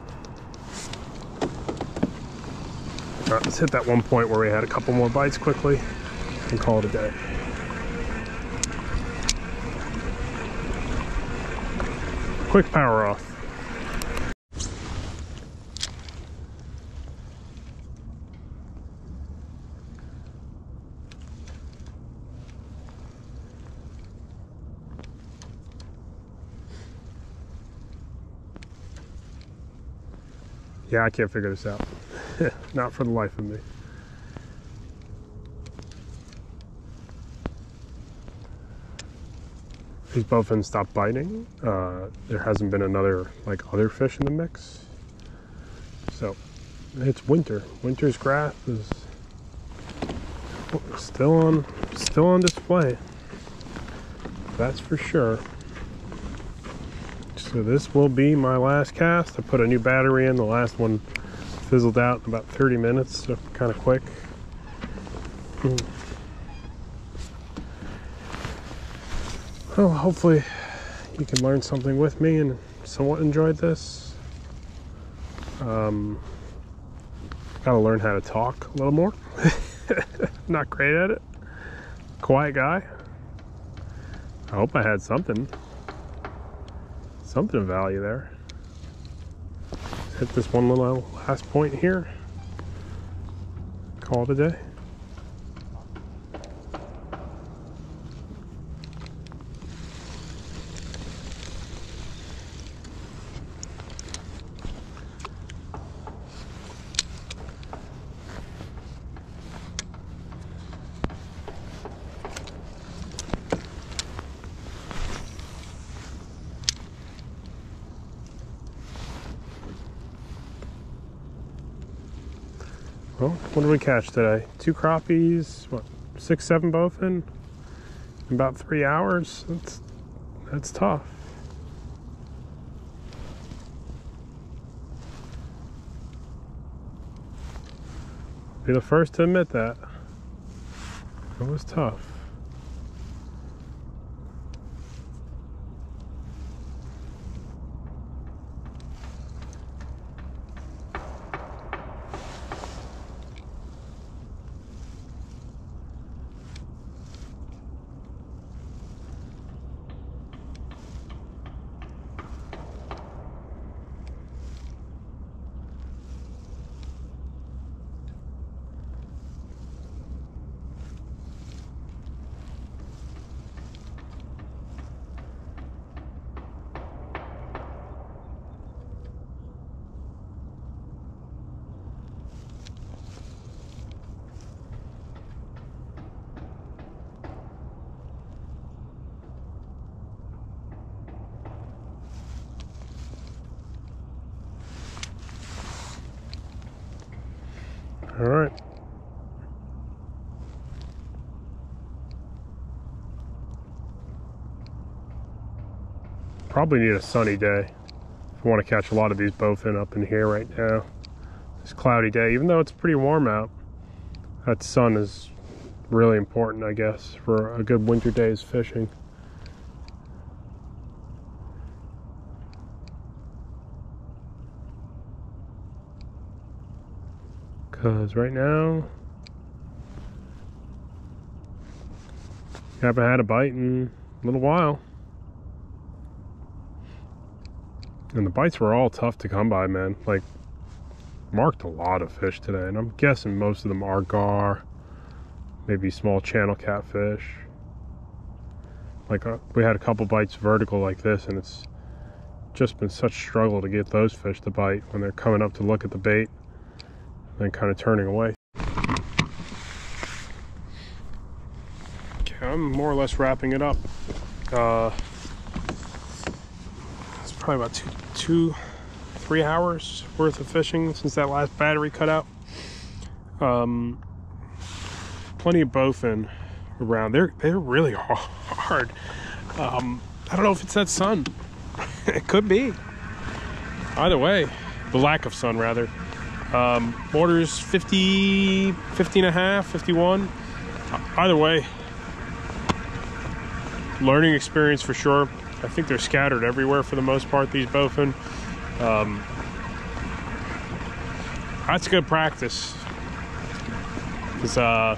All right, let's hit that one point where we had a couple more bites quickly and call it a day. Quick power off. I can't figure this out. Not for the life of me. These bowfins stopped biting. Uh, there hasn't been another like other fish in the mix. So it's winter. Winter's grass is still on still on display. That's for sure. So this will be my last cast. I put a new battery in. The last one fizzled out in about 30 minutes, so kind of quick. Hmm. Well, hopefully you can learn something with me and somewhat enjoyed this. Um, gotta learn how to talk a little more. Not great at it. Quiet guy. I hope I had something something of value there. hit this one little last point here. Call it a day. Well, what did we catch today? Two crappies, what, six, seven bowfin? In about three hours? That's, that's tough. Be the first to admit that. It was tough. All right. Probably need a sunny day if I want to catch a lot of these bowfin up in here right now. This cloudy day, even though it's pretty warm out, that sun is really important, I guess, for a good winter day's fishing. Because right now, haven't had a bite in a little while. And the bites were all tough to come by, man. Like, marked a lot of fish today. And I'm guessing most of them are gar, maybe small channel catfish. Like, uh, we had a couple bites vertical like this, and it's just been such struggle to get those fish to bite when they're coming up to look at the bait then kind of turning away. Okay, I'm more or less wrapping it up. Uh, it's probably about two, two, three hours worth of fishing since that last battery cut out. Um, plenty of bowfin around. They're they're really hard. Um, I don't know if it's that sun. it could be. Either way, the lack of sun rather. Um, water's 50, 50 and a half, 51. Either way, learning experience for sure. I think they're scattered everywhere for the most part, these bowfin. Um, that's good practice. Because uh,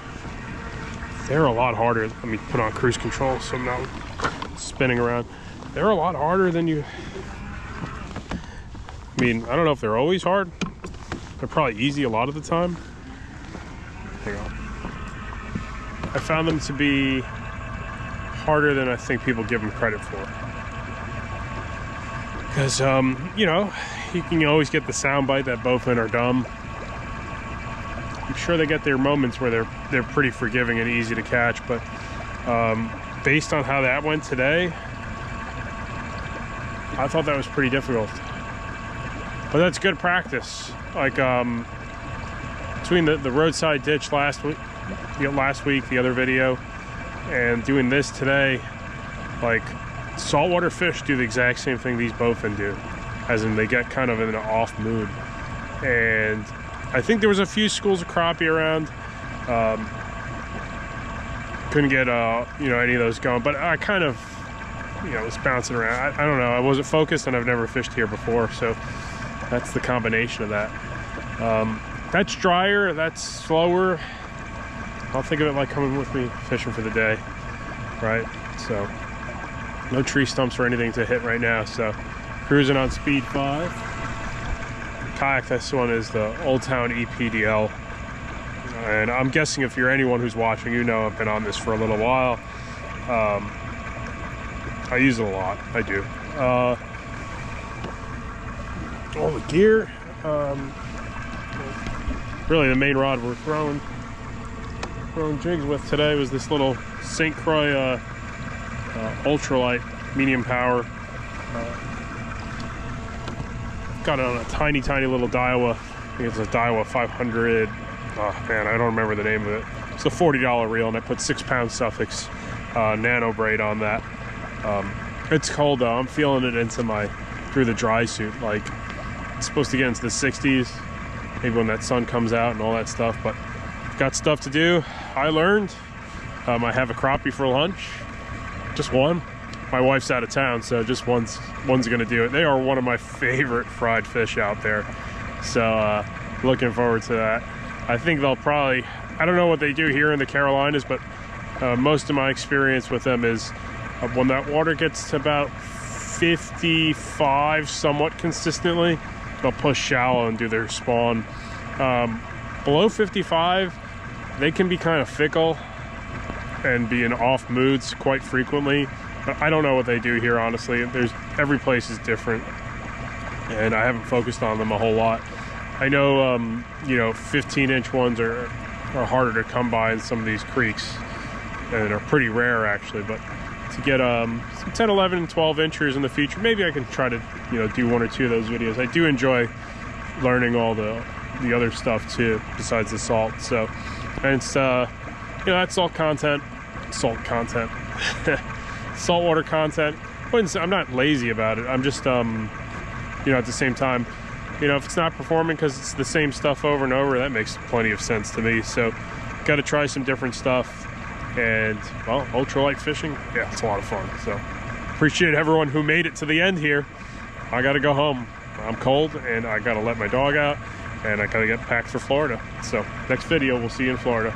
they're a lot harder. Let me put on cruise control so I'm not spinning around. They're a lot harder than you. I mean, I don't know if they're always hard, they're probably easy a lot of the time. Hang on. I found them to be harder than I think people give them credit for. Because, um, you know, you can always get the soundbite that bowfin are dumb. I'm sure they get their moments where they're they're pretty forgiving and easy to catch, but um, based on how that went today, I thought that was pretty difficult. But that's good practice like um, between the, the roadside ditch last week, last week, the other video, and doing this today, like saltwater fish do the exact same thing these bowfin do, as in they get kind of in an off mood. And I think there was a few schools of crappie around. Um, couldn't get uh, you know any of those going, but I kind of you know was bouncing around. I, I don't know. I wasn't focused, and I've never fished here before, so that's the combination of that. Um, that's drier, that's slower. I'll think of it like coming with me fishing for the day, right? So, no tree stumps or anything to hit right now. So, cruising on speed five. kayak. This one is the Old Town EPDL. And I'm guessing if you're anyone who's watching, you know I've been on this for a little while. Um, I use it a lot. I do. Uh, all the gear. Um, really, the main rod we're throwing throwing jigs with today was this little St. Croix uh, ultralight medium power. Uh, got it on a tiny, tiny little Daiwa. I think it's a Daiwa 500. Oh man, I don't remember the name of it. It's a $40 reel, and I put six pound Sufix uh, nano braid on that. Um, it's cold though. I'm feeling it into my through the dry suit. Like it's supposed to get into the 60s, maybe when that sun comes out and all that stuff. But got stuff to do. I learned. Um, I have a crappie for lunch, just one. My wife's out of town, so just one's one's gonna do it. They are one of my favorite fried fish out there, so uh, looking forward to that. I think they'll probably. I don't know what they do here in the Carolinas, but uh, most of my experience with them is uh, when that water gets to about 55 somewhat consistently, they'll push shallow and do their spawn. Um, below 55, they can be kind of fickle and be in off moods quite frequently. But I don't know what they do here, honestly. There's every place is different, and I haven't focused on them a whole lot. I know, um, you know, 15 inch ones are are harder to come by in some of these creeks, and are pretty rare actually. But to get um, some 10, 11, and 12 inches in the future, maybe I can try to, you know, do one or two of those videos. I do enjoy learning all the the other stuff too, besides the salt. So, and it's uh, you know, that's all content, salt content, saltwater content. I'm not lazy about it. I'm just, um, you know, at the same time, you know, if it's not performing because it's the same stuff over and over, that makes plenty of sense to me. So, got to try some different stuff. And well, ultralight fishing, yeah, it's a lot of fun. So, appreciate everyone who made it to the end here. I got to go home. I'm cold and I got to let my dog out and I gotta get packed for Florida. So next video, we'll see you in Florida.